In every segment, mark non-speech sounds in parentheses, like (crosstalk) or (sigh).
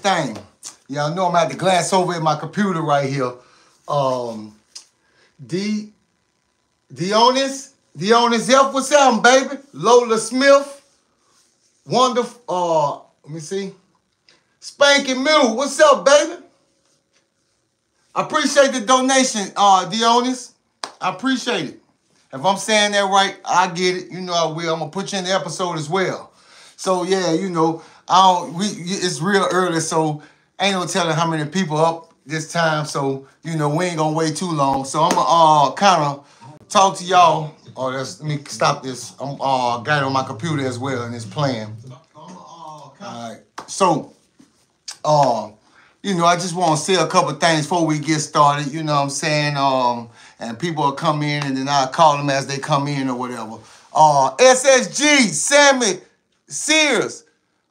thing. Y'all know I'm at to glance over at my computer right here. Um, D, Dionis, Dionis F, what's up, baby? Lola Smith, wonderful. Uh, let me see. Spanky Mule, what's up, baby? I appreciate the donation, uh, Dionis. I appreciate it. If I'm saying that right, I get it. You know I will. I'm gonna put you in the episode as well. So yeah, you know, Don't. We it's real early, so ain't no telling how many people up this time. So you know we ain't gonna wait too long. So I'm gonna uh kind of talk to y'all. Oh, let me stop this. I'm uh got it on my computer as well, and it's playing. All right. So, uh, you know, I just want to say a couple things before we get started. You know what I'm saying? Um, and people will come in, and then I'll call them as they come in or whatever. Uh, SSG, Sammy, Sears,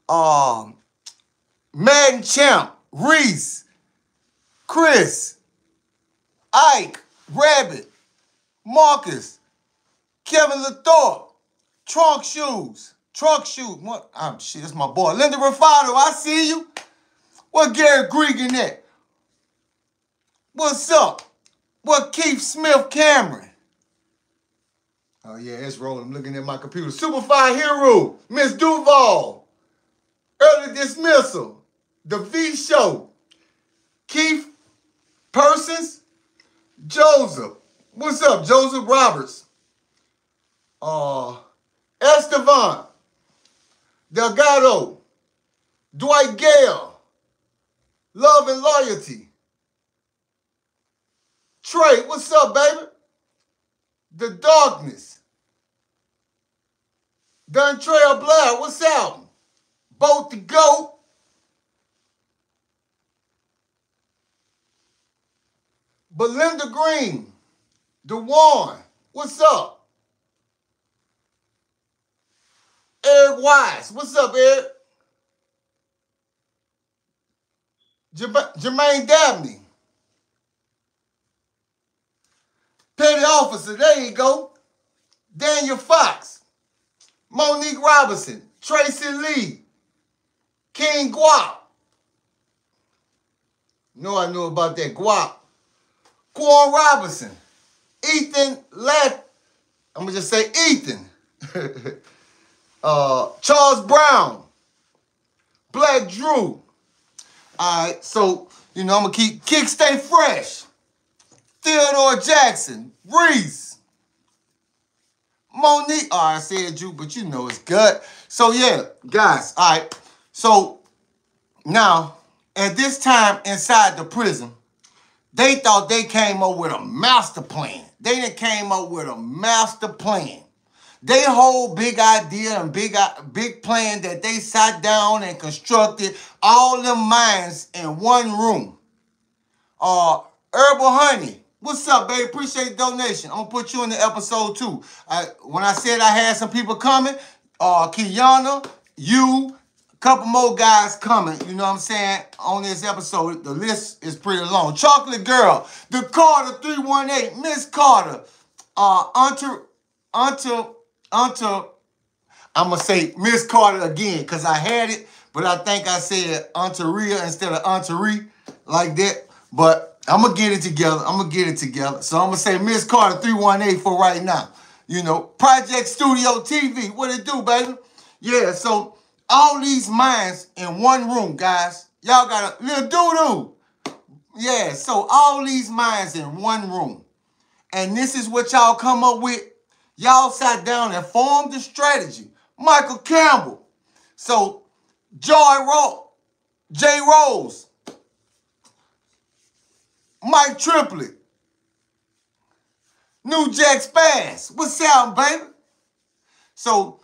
um, Madden Champ, Reese, Chris, Ike, Rabbit, Marcus, Kevin Lathorpe, Trunk Shoes, Trunk Shoes. What? Oh, shit, that's my boy. Linda Rafado, I see you. What Gary Gregan at? What's up? What Keith Smith Cameron? Oh yeah, it's rolling. I'm looking at my computer. Superfly Hero, Miss Duval. Early dismissal. The V Show. Keith Persons. Joseph. What's up, Joseph Roberts? Uh Estevan. Delgado. Dwight Gale. Love and Loyalty. Trey, what's up, baby? The Darkness. Dontrell Blair, what's up? Boat the Goat. Belinda Green. DeWan, what's up? Eric Wise, what's up, Eric? Jermaine Dabney. Petty officer, there you go. Daniel Fox. Monique Robinson. Tracy Lee. King Guap. Know I knew about that Guap. Quan Robinson. Ethan Let. I'm gonna just say Ethan. (laughs) uh, Charles Brown. Black Drew. All right, so you know I'm gonna keep kick stay fresh. Theodore Jackson, Reese, Monique. Oh, I said you, but you know it's good. So yeah, guys. All right. So now at this time inside the prison, they thought they came up with a master plan. They didn't came up with a master plan. They whole big idea and big big plan that they sat down and constructed all them minds in one room. Uh, Herbal Honey, what's up, babe? Appreciate the donation. I'm gonna put you in the episode too. I, when I said I had some people coming, uh, Kiana, you, couple more guys coming. You know what I'm saying? On this episode, the list is pretty long. Chocolate Girl, the Carter 318, Miss Carter, uh, Unter, Unter until I'm gonna say Miss Carter again because I had it, but I think I said Ontaria instead of Ontari like that. But I'm gonna get it together. I'm gonna get it together. So I'm gonna say Miss Carter 318 for right now. You know, Project Studio TV. What it do, baby? Yeah, so all these minds in one room, guys. Y'all got a little doo-doo. Yeah, so all these minds in one room. And this is what y'all come up with Y'all sat down and formed the strategy. Michael Campbell. So, Joy Ro, Jay Rose, Mike Triplett, New Jack Spaz. What's up, baby? So,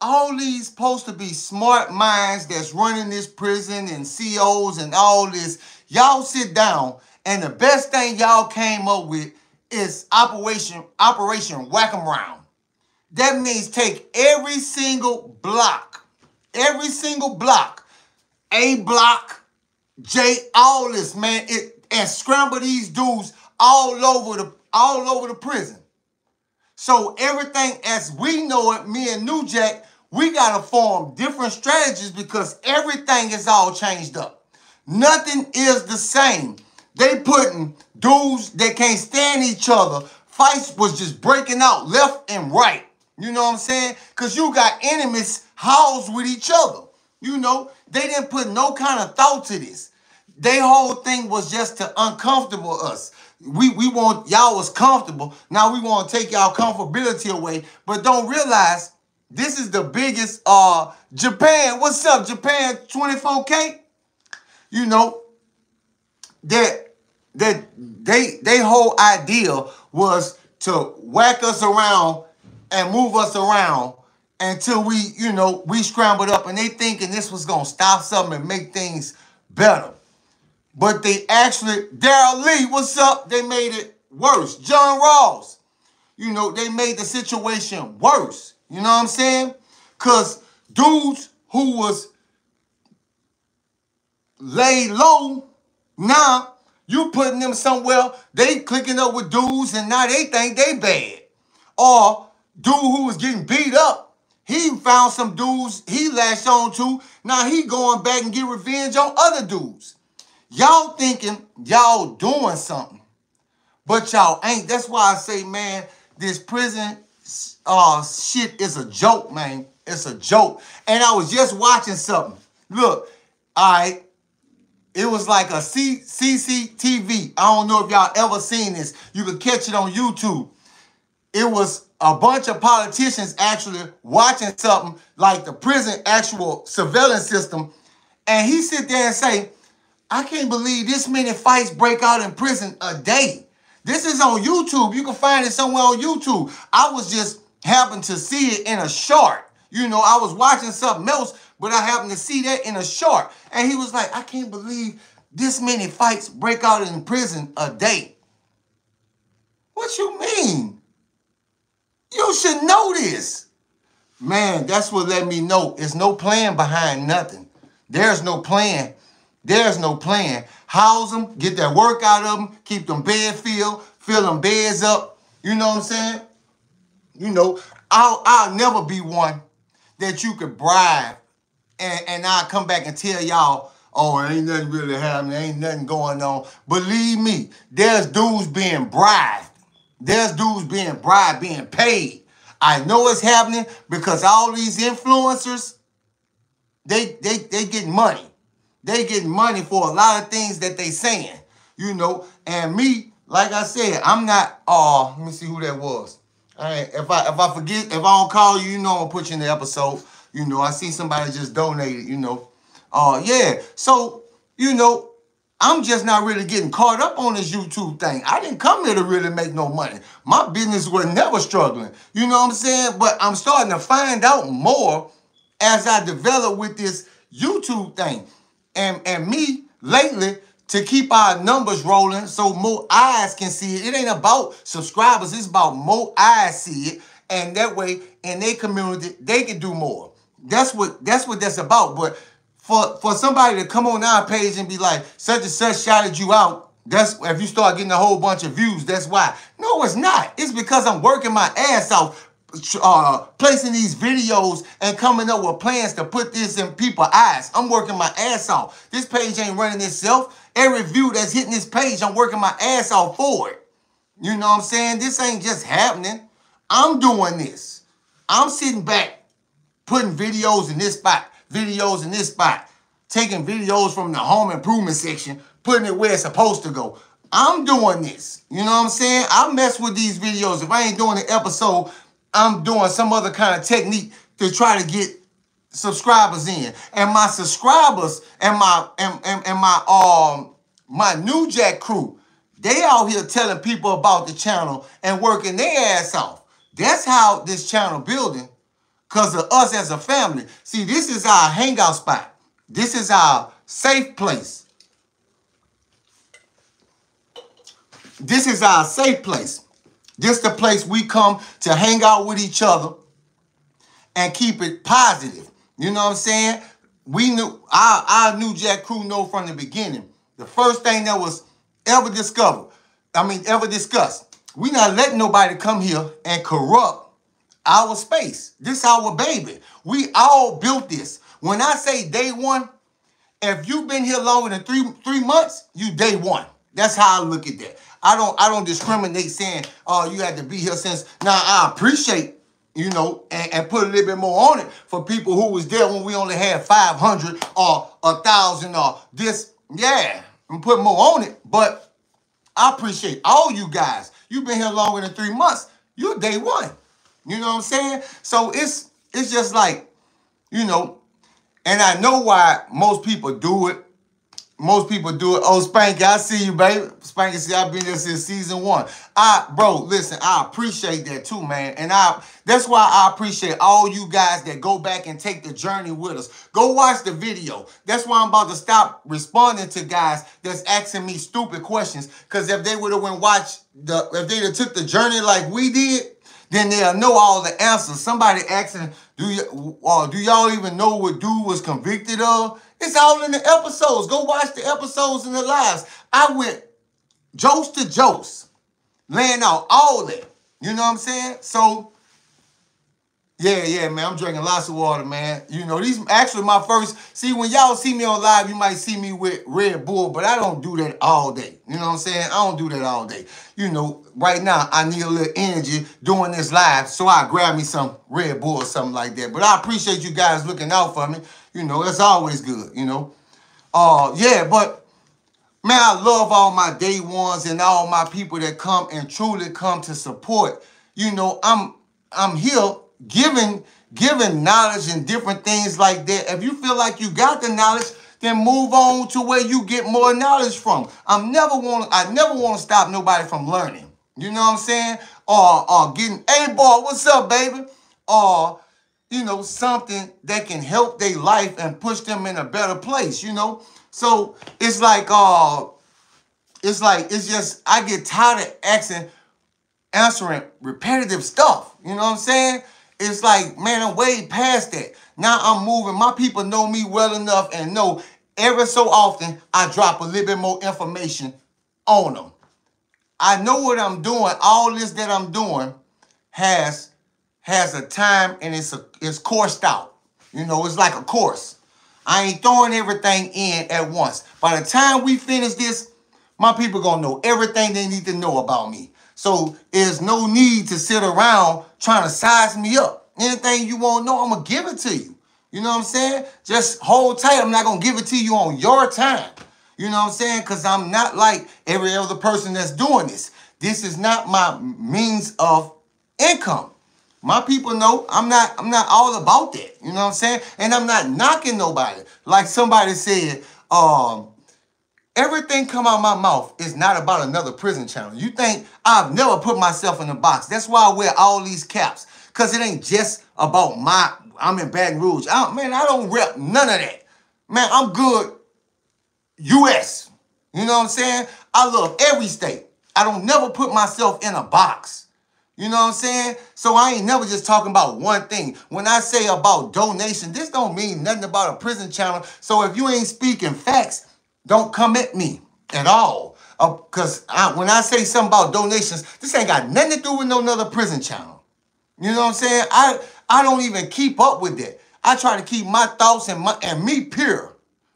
all these supposed to be smart minds that's running this prison and COs and all this. Y'all sit down, and the best thing y'all came up with is Operation Operation Whack 'em Round. That means take every single block, every single block, A block, J, all this, man, it and scramble these dudes all over the all over the prison. So everything as we know it, me and New Jack, we got to form different strategies because everything is all changed up. Nothing is the same. They putting dudes that can't stand each other. Fights was just breaking out left and right. You know what I'm saying? Because you got enemies housed with each other. You know, they didn't put no kind of thought to this. Their whole thing was just to uncomfortable us. We we want y'all was comfortable. Now we want to take y'all comfortability away, but don't realize this is the biggest uh Japan. What's up, Japan 24K? You know, that that they they whole idea was to whack us around and move us around until we, you know, we scrambled up and they thinking this was gonna stop something and make things better. But they actually, Daryl Lee, what's up? They made it worse. John Ross, you know, they made the situation worse. You know what I'm saying? Cause dudes who was laid low, now you putting them somewhere, they clicking up with dudes and now they think they bad. Or dude who was getting beat up, he found some dudes he lashed on to. Now he going back and get revenge on other dudes. Y'all thinking y'all doing something, but y'all ain't. That's why I say, man, this prison uh, shit is a joke, man. It's a joke. And I was just watching something. Look, right, it was like a C- CCTV. I don't know if y'all ever seen this. You could catch it on YouTube. It was a bunch of politicians actually watching something like the prison actual surveillance system. And he sit there and say, I can't believe this many fights break out in prison a day. This is on YouTube. You can find it somewhere on YouTube. I was just happened to see it in a short. You know, I was watching something else, but I happened to see that in a short. And he was like, I can't believe this many fights break out in prison a day. What you mean? You should know this. Man, that's what let me know. There's no plan behind nothing. There's no plan. There's no plan. House them, get that work out of them, keep them bed filled, fill them beds up. You know what I'm saying? You know, I'll, I'll never be one that you could bribe and, and I'll come back and tell y'all, oh, ain't nothing really happening, ain't nothing going on. Believe me, there's dudes being bribed. There's dudes being bribed, being paid. I know it's happening because all these influencers, they they they get money. They get money for a lot of things that they saying, you know. And me, like I said, I'm not. Uh, let me see who that was. All right, if I if I forget, if I don't call you, you know I'm gonna put you in the episode. You know, I see somebody just donated. You know, uh, yeah. So you know, I'm just not really getting caught up on this YouTube thing. I didn't come here to really make no money. My business was never struggling. You know what I'm saying? But I'm starting to find out more as I develop with this YouTube thing. And, and me, lately, to keep our numbers rolling so more eyes can see it. It ain't about subscribers. It's about more eyes see it. And that way, in their community, they can do more. That's what that's what that's about. But for for somebody to come on our page and be like, such and such shouted you out, that's if you start getting a whole bunch of views, that's why. No, it's not. It's because I'm working my ass off, uh, placing these videos and coming up with plans to put this in people's eyes. I'm working my ass off. This page ain't running itself. Every view that's hitting this page, I'm working my ass off for it. You know what I'm saying? This ain't just happening. I'm doing this. I'm sitting back, putting videos in this spot videos in this spot, taking videos from the home improvement section, putting it where it's supposed to go. I'm doing this. You know what I'm saying? I mess with these videos. If I ain't doing an episode, I'm doing some other kind of technique to try to get subscribers in. And my subscribers and my and, and, and my um my new jack crew, they out here telling people about the channel and working their ass off. That's how this channel building because of us as a family. See, this is our hangout spot. This is our safe place. This is our safe place. This the place we come to hang out with each other and keep it positive. You know what I'm saying? We knew our, our new Jack crew know from the beginning. The first thing that was ever discovered, I mean ever discussed. We not letting nobody come here and corrupt our space. This our baby. We all built this. When I say day one, if you've been here longer than three three months, you day one. That's how I look at that. I don't I don't discriminate saying, oh, you had to be here since. Now I appreciate, you know, and, and put a little bit more on it for people who was there when we only had 500 or a thousand or this. Yeah, and put more on it. But I appreciate all you guys. You've been here longer than three months. You're day one. You know what I'm saying? So it's it's just like, you know, and I know why most people do it. Most people do it. Oh, Spanky, I see you, baby. Spanky, see, I've been there since season one. I, bro, listen, I appreciate that too, man. And I, that's why I appreciate all you guys that go back and take the journey with us. Go watch the video. That's why I'm about to stop responding to guys that's asking me stupid questions. Because if they would have went watch the, if they'd have took the journey like we did, then they'll know all the answers. Somebody asking, do you uh, do y'all even know what dude was convicted of? It's all in the episodes. Go watch the episodes in the lives. I went jokes to jokes, laying out all that. You know what I'm saying? So yeah, yeah, man. I'm drinking lots of water, man. You know, these actually my first. See, when y'all see me on live, you might see me with Red Bull, but I don't do that all day. You know what I'm saying? I don't do that all day. You know, right now I need a little energy doing this live, so I grab me some Red Bull or something like that. But I appreciate you guys looking out for me. You know, it's always good. You know, uh, yeah, but man, I love all my day ones and all my people that come and truly come to support. You know, I'm I'm here giving giving knowledge and different things like that. If you feel like you got the knowledge, then move on to where you get more knowledge from. I'm never want I never want to stop nobody from learning. You know what I'm saying? Or or getting, hey boy, what's up, baby? Or you know, something that can help their life and push them in a better place, you know? So it's like uh it's like it's just I get tired of asking answering repetitive stuff. You know what I'm saying? It's like, man, I'm way past that. Now I'm moving. My people know me well enough and know every so often I drop a little bit more information on them. I know what I'm doing. All this that I'm doing has has a time and it's a, it's coursed out. You know, it's like a course. I ain't throwing everything in at once. By the time we finish this, my people gonna know everything they need to know about me. So there's no need to sit around trying to size me up. Anything you want to know, I'm to give it to you. You know what I'm saying? Just hold tight. I'm not to give it to you on your time. You know what I'm saying? Because I'm not like every other person that's doing this. This is not my means of income. My people know I'm not I'm not all about that. You know what I'm saying? And I'm not knocking nobody. Like somebody said, um, Everything come out my mouth is not about another prison channel. You think I've never put myself in a box. That's why I wear all these caps. Because it ain't just about my, I'm in Baton Rouge. I, man, I don't rep none of that. Man, I'm good U.S. You know what I'm saying? I love every state. I don't never put myself in a box. You know what I'm saying? So I ain't never just talking about one thing. When I say about donation, this don't mean nothing about a prison channel. So if you ain't speaking facts, don't come at me at all. Because uh, when I say something about donations, this ain't got nothing to do with no another prison channel. You know what I'm saying? I I don't even keep up with that. I try to keep my thoughts and my and me pure.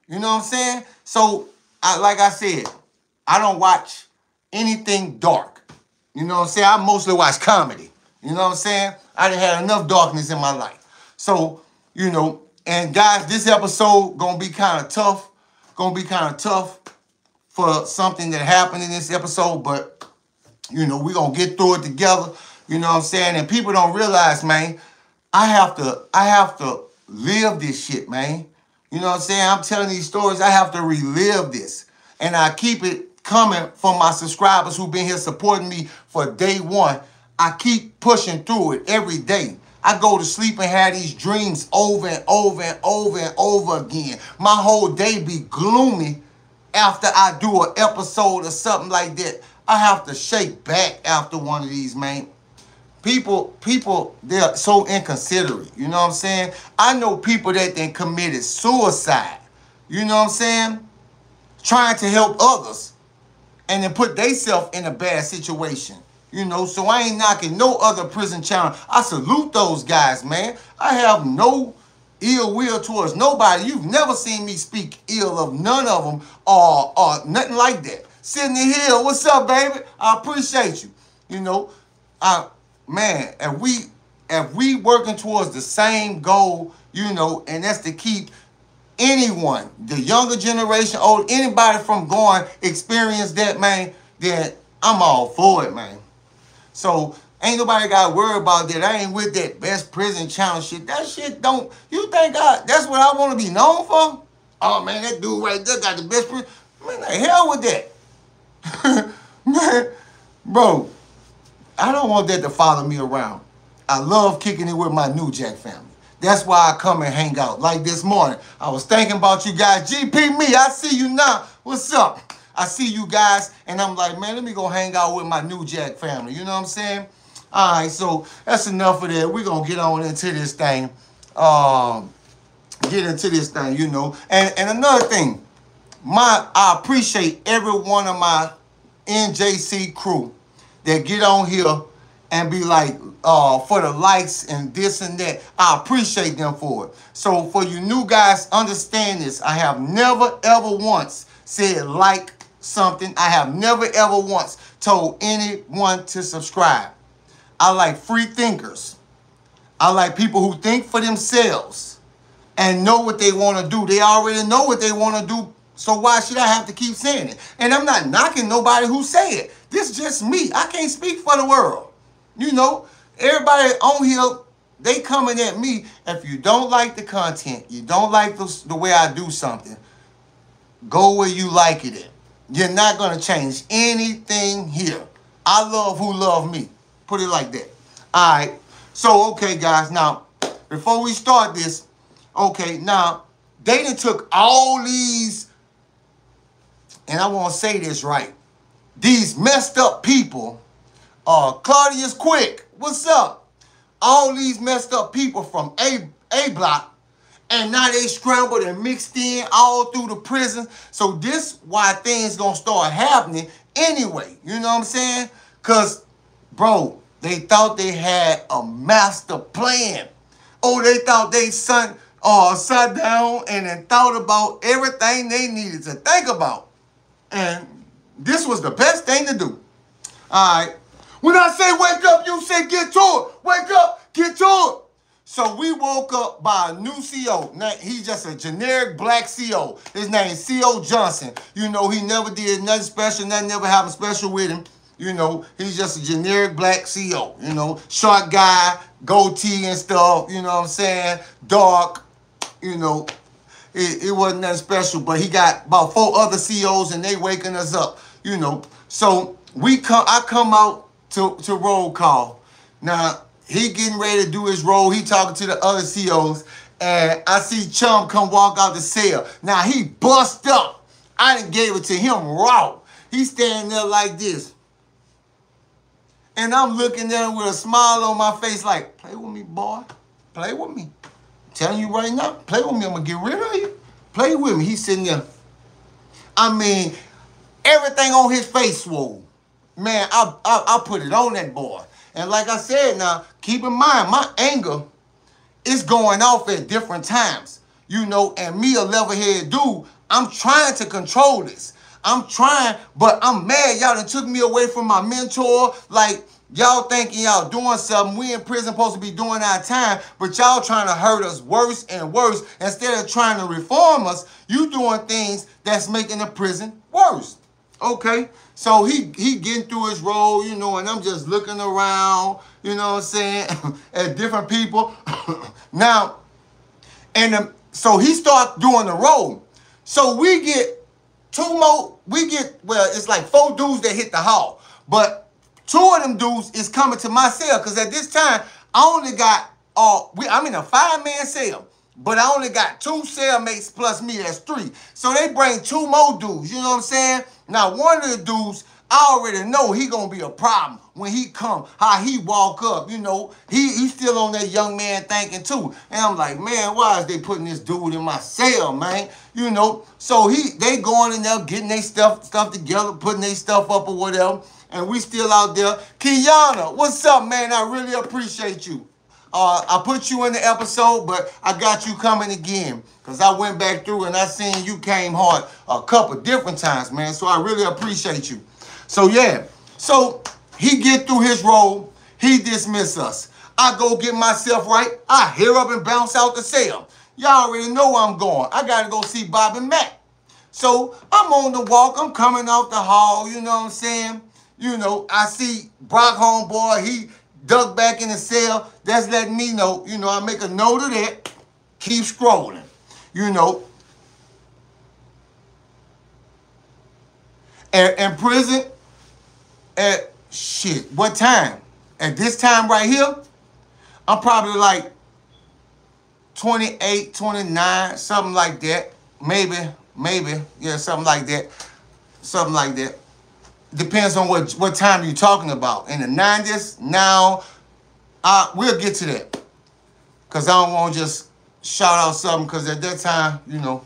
You know what I'm saying? So, I, like I said, I don't watch anything dark. You know what I'm saying? I mostly watch comedy. You know what I'm saying? I done had enough darkness in my life. So, you know, and guys, this episode gonna be kind of tough gonna be kind of tough for something that happened in this episode, but you know, we're gonna get through it together. You know what I'm saying? And people don't realize, man, I have to, I have to live this shit, man. You know what I'm saying? I'm telling these stories, I have to relive this. And I keep it coming from my subscribers who've been here supporting me for day one. I keep pushing through it every day. I go to sleep and have these dreams over and over and over and over again. My whole day be gloomy after I do an episode or something like that. I have to shake back after one of these, man. People, people, they're so inconsiderate. You know what I'm saying? I know people that then committed suicide. You know what I'm saying? Trying to help others and then put themselves in a bad situation. You know, so I ain't knocking no other prison channel. I salute those guys, man. I have no ill will towards nobody. You've never seen me speak ill of none of them or, or nothing like that. Sydney Hill, what's up, baby? I appreciate you. You know, I man, if we if we working towards the same goal, you know, and that's to keep anyone, the younger generation, old anybody from going experience that, man, then I'm all for it, man. So ain't nobody got to worry about that. I ain't with that best prison challenge shit. That shit don't. You think I? That's what I want to be known for? Oh man, that dude right there got the best prison. Man, the hell with that. (laughs) man, bro, I don't want that to follow me around. I love kicking it with my New Jack family. That's why I come and hang out. Like this morning, I was thinking about you guys. GP me, I see you now. What's up? I see you guys, and I'm like, man, let me go hang out with my New Jack family. You know what I'm saying? All right, so that's enough of that. We're going to get on into this thing. Um, get into this thing, you know. And, and another thing, my I appreciate every one of my NJC crew that get on here and be like, uh, for the likes and this and that. I appreciate them for it. So for you new guys, understand this. I have never ever once said like something. I have never ever once told anyone to subscribe. I like free thinkers. I like people who think for themselves and know what they want to do. They already know what they want to do. So why should I have to keep saying it? And I'm not knocking nobody who say it. This is just me. I can't speak for the world. You know, everybody on here, they coming at me. If you don't like the content, you don't like the, the way I do something, go where you like it at. You're not going to change anything here. I love who love me. Put it like that. All right. So, okay, guys. Now, before we start this, okay, now, they done took all these, and I want to say this right, these messed up people, uh, Claudius Quick, what's up? All these messed up people from A, A Block and now they scrambled and mixed in all through the prison. So this why things gonna start happening anyway. You know what I'm saying? Cause, bro, they thought they had a master plan. Oh, they thought they sun uh, sat down and then thought about everything they needed to think about. And this was the best thing to do. All right. When I say wake up, you say get to it. Wake up, get to it. So we woke up by a new CO. Now, he's just a generic black CO. His name is Johnson. You know, he never did nothing special. Nothing never happened special with him. You know, he's just a generic black CO. You know, short guy, goatee and stuff. You know what I'm saying? Dark. You know, it, it wasn't nothing special. But he got about four other COs and they waking us up. You know, so we come. I come out to to roll call. Now he getting ready to do his role. He talking to the other COs. And I see Chum come walk out the cell. Now he bust up. I didn't give it to him raw. He standing there like this. And I'm looking at him with a smile on my face like, play with me, boy. Play with me. I'm telling you right now, play with me. I'm going to get rid of you. Play with me. He's sitting there. I mean, everything on his face swole. Man, I, I, I put it on that boy. And like I said now, keep in mind, my anger is going off at different times. You know, and me, a level-headed dude, I'm trying to control this. I'm trying, but I'm mad y'all done took me away from my mentor. Like, y'all thinking y'all doing something. We in prison supposed to be doing our time, but y'all trying to hurt us worse and worse. Instead of trying to reform us, you doing things that's making the prison worse. Okay? So he he getting through his role, you know, and I'm just looking around, you know what I'm saying, (laughs) at different people. (coughs) now, and um, so he starts doing the role. So we get two more, we get, well, it's like four dudes that hit the hall. But two of them dudes is coming to my cell because at this time, I only got, uh, we, I'm in a five-man cell. But I only got two cellmates plus me, that's three. So they bring two more dudes, you know what I'm saying? Now, one of the dudes, I already know he gonna be a problem when he come, how he walk up, you know. He he still on that young man thinking too. And I'm like, man, why is they putting this dude in my cell, man? You know. So he they going in there getting their stuff stuff together, putting their stuff up or whatever. And we still out there. Kiana, what's up, man? I really appreciate you. Uh, I put you in the episode, but I got you coming again. Because I went back through and I seen you came hard a couple different times, man. So I really appreciate you. So yeah, so he get through his role, he dismiss us. I go get myself right, I hear up and bounce out the cell. Y'all already know where I'm going. I gotta go see Bobby Mack. So I'm on the walk, I'm coming off the hall, you know what I'm saying? You know, I see Brock homeboy, he dug back in the cell. That's letting me know, you know, I make a note of that, keep scrolling. You know, in prison, at shit, what time? At this time right here, I'm probably like 28, 29, something like that. Maybe, maybe, yeah, something like that. Something like that. Depends on what, what time you're talking about. In the 90s, now, uh, we'll get to that. Because I don't want to just shout out something because at that time, you know,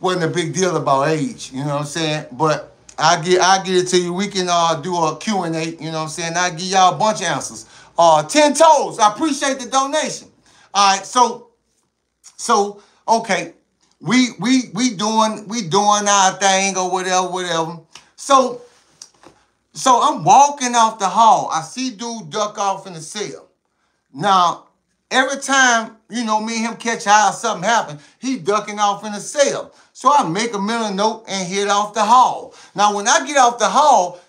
wasn't a big deal about age, you know what I'm saying? But I get I get it to you. We can uh, do a Q&A, you know what I'm saying? I give y'all a bunch of answers. Uh, 10 toes. I appreciate the donation. All right, so so okay. We we we doing we doing our thing or whatever, whatever. So so I'm walking off the hall. I see dude duck off in the cell. Now, every time, you know, me and him catch eye or something happen, he ducking off in the cell. So I make a mental note and head off the hall. Now, when I get off the hall,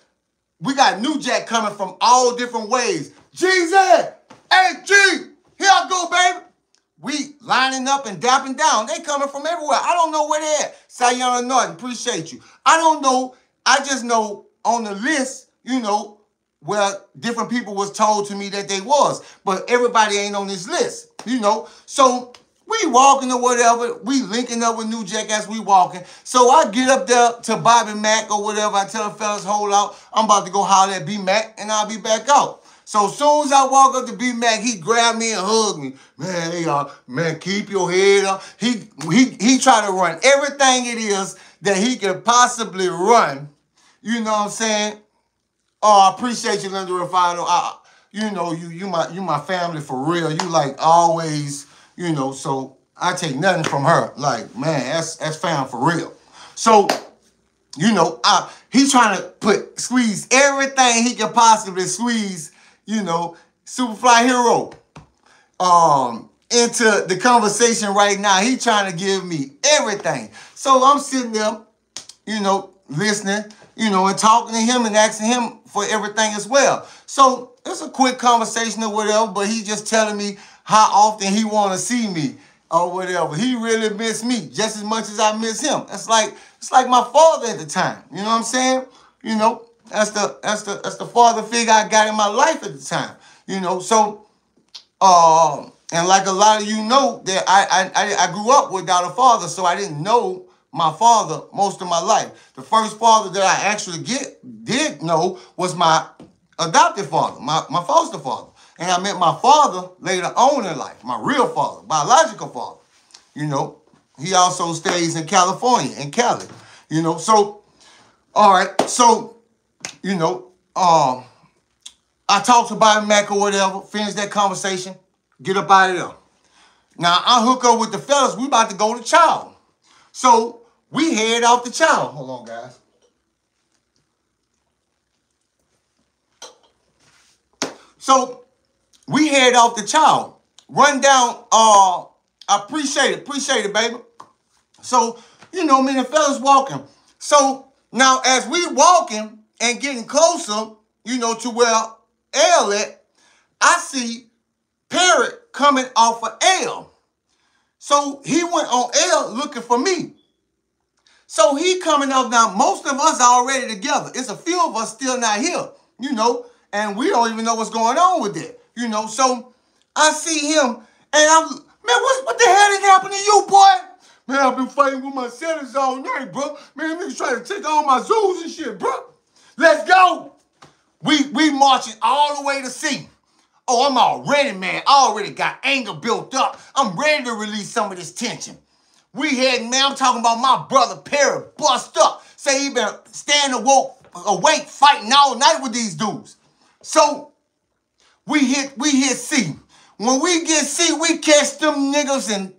we got New Jack coming from all different ways. Jesus! Hey, G! Here I go, baby! We lining up and dapping down. They coming from everywhere. I don't know where they at. Sayana Norton, appreciate you. I don't know. I just know on the list, you know, where different people was told to me that they was. But everybody ain't on this list, you know. So we walking or whatever. We linking up with New Jack as we walking. So I get up there to Bobby Mack or whatever. I tell the fellas, hold out. I'm about to go holler at B Mac and I'll be back out. So as soon as I walk up to B Mac, he grabbed me and hugged me. Man, hey, y'all, man, keep your head up. He he he tried to run everything it is that he could possibly run. You know what I'm saying? Oh, I appreciate you, Linda Rufano. I, you know, you you my you my family for real. You like always you know, so I take nothing from her. Like, man, that's that's found for real. So, you know, I, he's trying to put squeeze everything he can possibly squeeze, you know, Superfly Hero um into the conversation right now. He trying to give me everything. So I'm sitting there, you know, listening, you know, and talking to him and asking him for everything as well. So it's a quick conversation or whatever, but he's just telling me how often he want to see me or whatever. He really miss me just as much as I miss him. It's like it's like my father at the time. You know what I'm saying? You know, that's the that's the that's the father figure I got in my life at the time. You know, so uh, and like a lot of you know that I I I grew up without a father, so I didn't know my father most of my life. The first father that I actually get did know was my adopted father, my, my foster father. And I met my father later on in life, my real father, biological father. You know, he also stays in California, in Cali. You know, so, all right, so, you know, um, I talked to Bobby Mack or whatever, finish that conversation, get up out of there. Now, I hook up with the fellas, we about to go to Chow. So, we head out to Chow. Hold on, guys. So, we head off the chow. Run down, uh, I appreciate it, appreciate it, baby. So, you know, me and the fellas walking. So now as we walking and getting closer, you know, to where L at, I see Perry coming off of L. So he went on L looking for me. So he coming up now. Most of us are already together. It's a few of us still not here, you know, and we don't even know what's going on with it. You know, so I see him and I'm, man, what, what the hell did happen to you, boy? Man, I've been fighting with my setters all night, bro. Man, niggas trying to take all my zoos and shit, bro. Let's go. We we marching all the way to C. Oh, I'm already, man. I already got anger built up. I'm ready to release some of this tension. We had, man, I'm talking about my brother Perry bust up. Say he been standing awoke, awake fighting all night with these dudes. So we hit, we hit C. When we get C, we catch them niggas and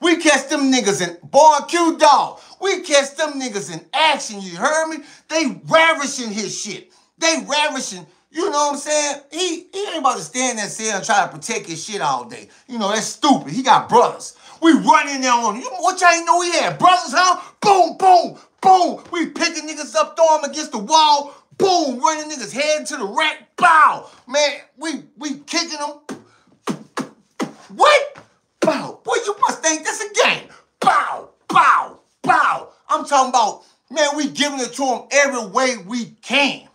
we catch them niggas in barbecue dog. We catch them niggas in action. You heard me? They ravishing his shit. They ravishing. You know what I'm saying? He he ain't about to stand there and try to protect his shit all day. You know, that's stupid. He got brothers. We run in there on you. What y'all know he had? Brothers, huh? Boom, boom, boom. We picking niggas up, throw them against the wall. Boom, running niggas head to the rack. Bow. Man, we we kicking them. What? Bow. Boy, you must think this a game. Bow, bow, bow. I'm talking about, man, we giving it to them every way we can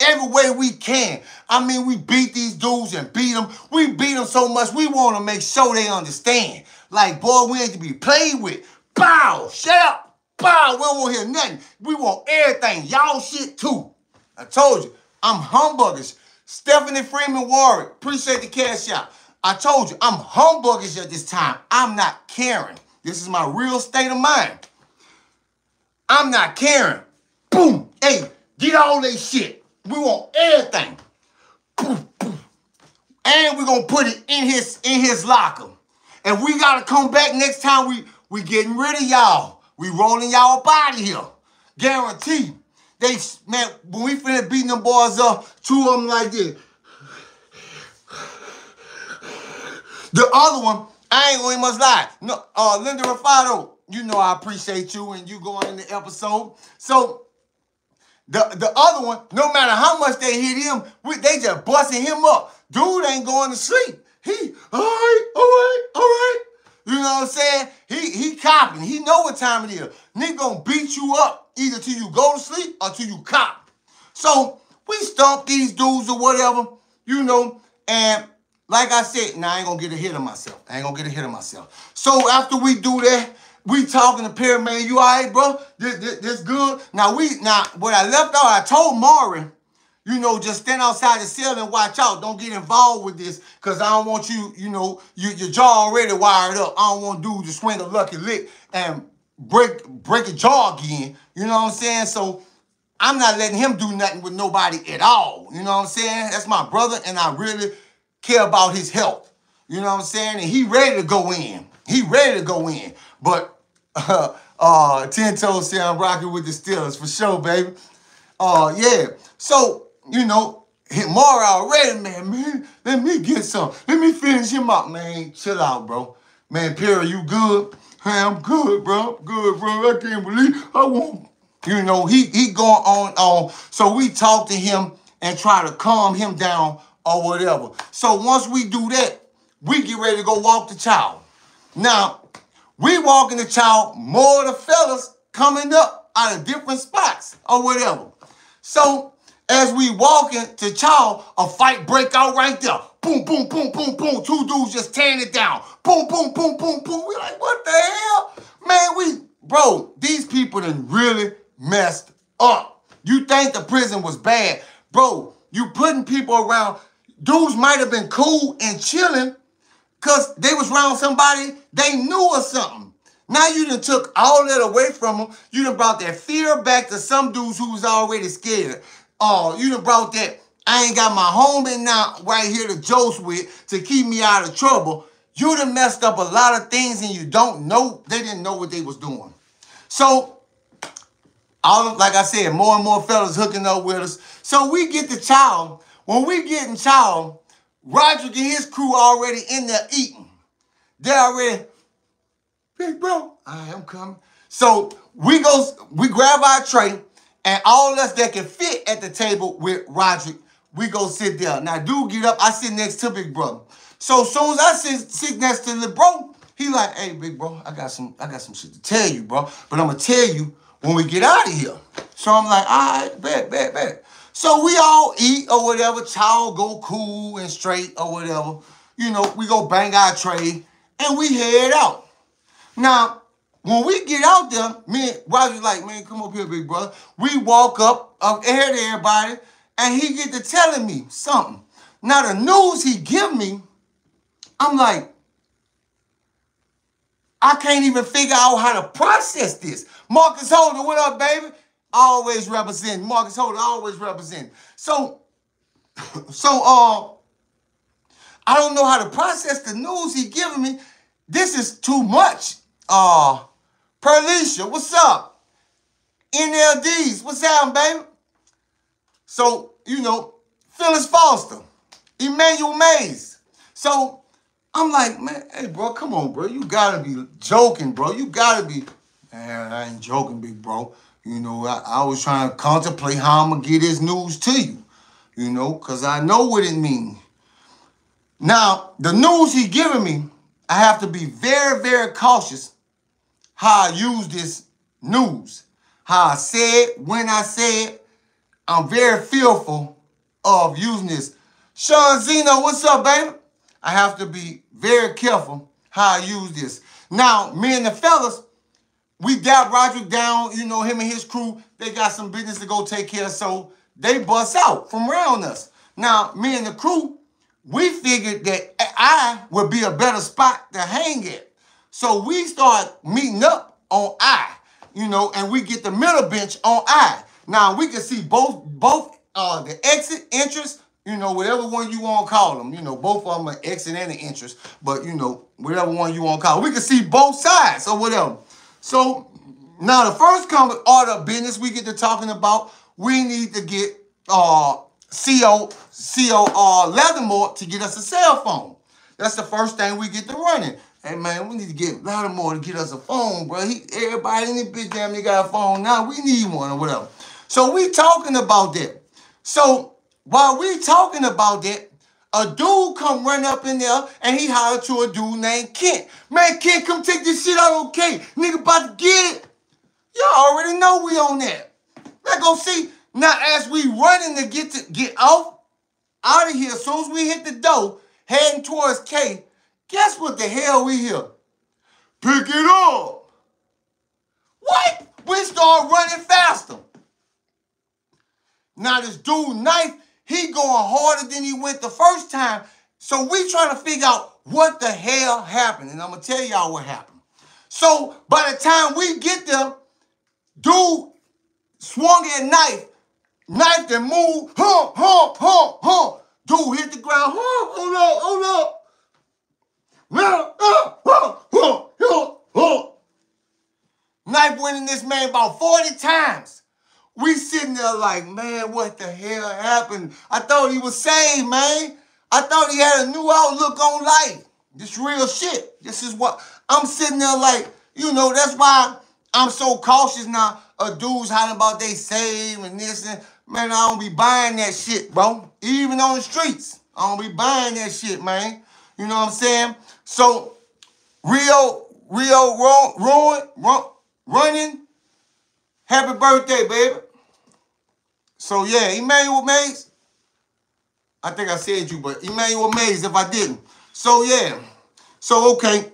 every way we can. I mean, we beat these dudes and beat them. We beat them so much, we want to make sure they understand. Like, boy, we ain't to be played with. Bow, shut up. Bow, we don't want hear nothing. We want everything. Y'all shit too. I told you, I'm humbuggers. Stephanie Freeman Warwick, appreciate the cash out. I told you, I'm humbuggers at this time. I'm not caring. This is my real state of mind. I'm not caring. Boom. Hey, get all that shit. We want everything. Boom, boom. And we're gonna put it in his in his locker. And we gotta come back next time we we getting rid of y'all. We rolling y'all up out of here. Guarantee. They man, when we finna beating them boys up, two of them like this. The other one, I ain't gonna much lie. No, uh, Linda Rafado, you know I appreciate you and you going in the episode. So the, the other one, no matter how much they hit him, we, they just busting him up. Dude ain't going to sleep. He, all right, all right, all right. You know what I'm saying? He he copping. He know what time it is. Nigga gonna beat you up either till you go to sleep or till you cop. So we stomp these dudes or whatever, you know, and like I said, now I ain't gonna get ahead of myself. I ain't gonna get ahead of myself. So after we do that, we talking to man, you all right, bro? This, this, this good? Now, we now what I left out, I told Maury, you know, just stand outside the cell and watch out. Don't get involved with this because I don't want you, you know, you, your jaw already wired up. I don't want dude to swing a lucky lick and break break a jaw again. You know what I'm saying? So I'm not letting him do nothing with nobody at all. You know what I'm saying? That's my brother, and I really care about his health. You know what I'm saying? And he ready to go in. He ready to go in. But (laughs) uh, uh, Ten Toes say I'm rocking with the Steelers for sure, baby. Uh, yeah. So, you know, hit more already, man. Man, let me get some. Let me finish him up, man. Chill out, bro. Man, Perry, you good? Hey, I'm good, bro. Good, bro. I can't believe I won't. You know, he he going on on. So we talk to him and try to calm him down or whatever. So once we do that, we get ready to go walk the chow. Now, we walking the chow, more of the fellas coming up out of different spots or whatever. So as we walking to chow, a fight break out right there. Boom, boom, boom, boom, boom. Two dudes just tearing it down. Boom, boom, boom, boom, boom. We like, what the hell? Man, we, bro, these people done really messed up. You think the prison was bad. Bro, you putting people around. Dudes might have been cool and chilling, because they was around somebody they knew or something. Now you done took all that away from them. You done brought that fear back to some dudes who was already scared. Oh, you done brought that, I ain't got my homie now right here to joke with to keep me out of trouble. You done messed up a lot of things and you don't know, they didn't know what they was doing. So, all like I said, more and more fellas hooking up with us. So we get the chow. When we get in chow, Roderick and his crew already in there eating. They're already, big bro, I am coming. So we go, we grab our tray, and all of us that can fit at the table with Roderick, we go sit there. Now, dude get up, I sit next to Big Brother. So as soon as I sit, sit next to the bro, he like, hey, big bro, I got some, I got some shit to tell you, bro. But I'm gonna tell you when we get out of here. So I'm like, all right, bet, bet, bet. So we all eat or whatever, chow go cool and straight or whatever. You know, we go bang our tray and we head out. Now, when we get out there, me and Roger's like, man, come up here, big brother. We walk up, up ahead of everybody, and he get to telling me something. Now the news he give me, I'm like, I can't even figure out how to process this. Marcus Holder, what up, baby? Always represent. Marcus Holder always represent. So, (coughs) so uh, I don't know how to process the news he giving me. This is too much. Uh, Perlicia, what's up? NLDs, what's happening, baby? So, you know, Phyllis Foster, Emmanuel Mays. So I'm like, man, hey, bro, come on, bro. You gotta be joking, bro. You gotta be, man, I ain't joking, big bro. You know, I, I was trying to contemplate how I'm gonna get this news to you, you know, because I know what it means. Now, the news he giving me, I have to be very, very cautious how I use this news, how I say it, when I say it. I'm very fearful of using this. Sean Zeno, what's up, baby? I have to be very careful how I use this. Now, me and the fellas, we got Roger down, you know, him and his crew, they got some business to go take care of, so they bust out from around us. Now, me and the crew, we figured that I would be a better spot to hang at. So we start meeting up on I, you know, and we get the middle bench on I. Now we can see both both uh the exit entrance, you know, whatever one you want to call them. You know, both of them are exit and an entrance, but you know, whatever one you want to call. We can see both sides or whatever. So now the first order of business we get to talking about, we need to get uh CO CO uh Leathermore to get us a cell phone. That's the first thing we get to running. Hey man, we need to get Lattimore to get us a phone, bro. He, everybody in the bitch damn they got a phone now. We need one or whatever. So we talking about that. So while we talking about that, a dude come run up in there and he hollered to a dude named Kent. Man, Kent, come take this shit out, okay? Nigga about to get it. Y'all already know we on that. Let's go see. Now, as we running to get to get off out of here, as soon as we hit the door, heading towards K, Guess what the hell we hear? Pick it up. What? We start running faster. Now this dude knife, he going harder than he went the first time. So we trying to figure out what the hell happened. And I'm to tell y'all what happened. So by the time we get there, dude swung that knife, knife and moved, huh, huh, huh, huh. Dude hit the ground, huh, hold up, hold up. Knife went in this man about 40 times. We sitting there like, man, what the hell happened? I thought he was saved, man. I thought he had a new outlook on life. This real shit. This is what I'm sitting there like, you know, that's why I'm so cautious now of dudes hollering about they save and this and man, I don't be buying that shit, bro. Even on the streets. I don't be buying that shit, man. You know what I'm saying? So Rio, Rio ruin, run, running. Happy birthday, baby. So yeah, Emmanuel Mays. I think I said you, but Emmanuel Mays if I didn't. So yeah. So okay.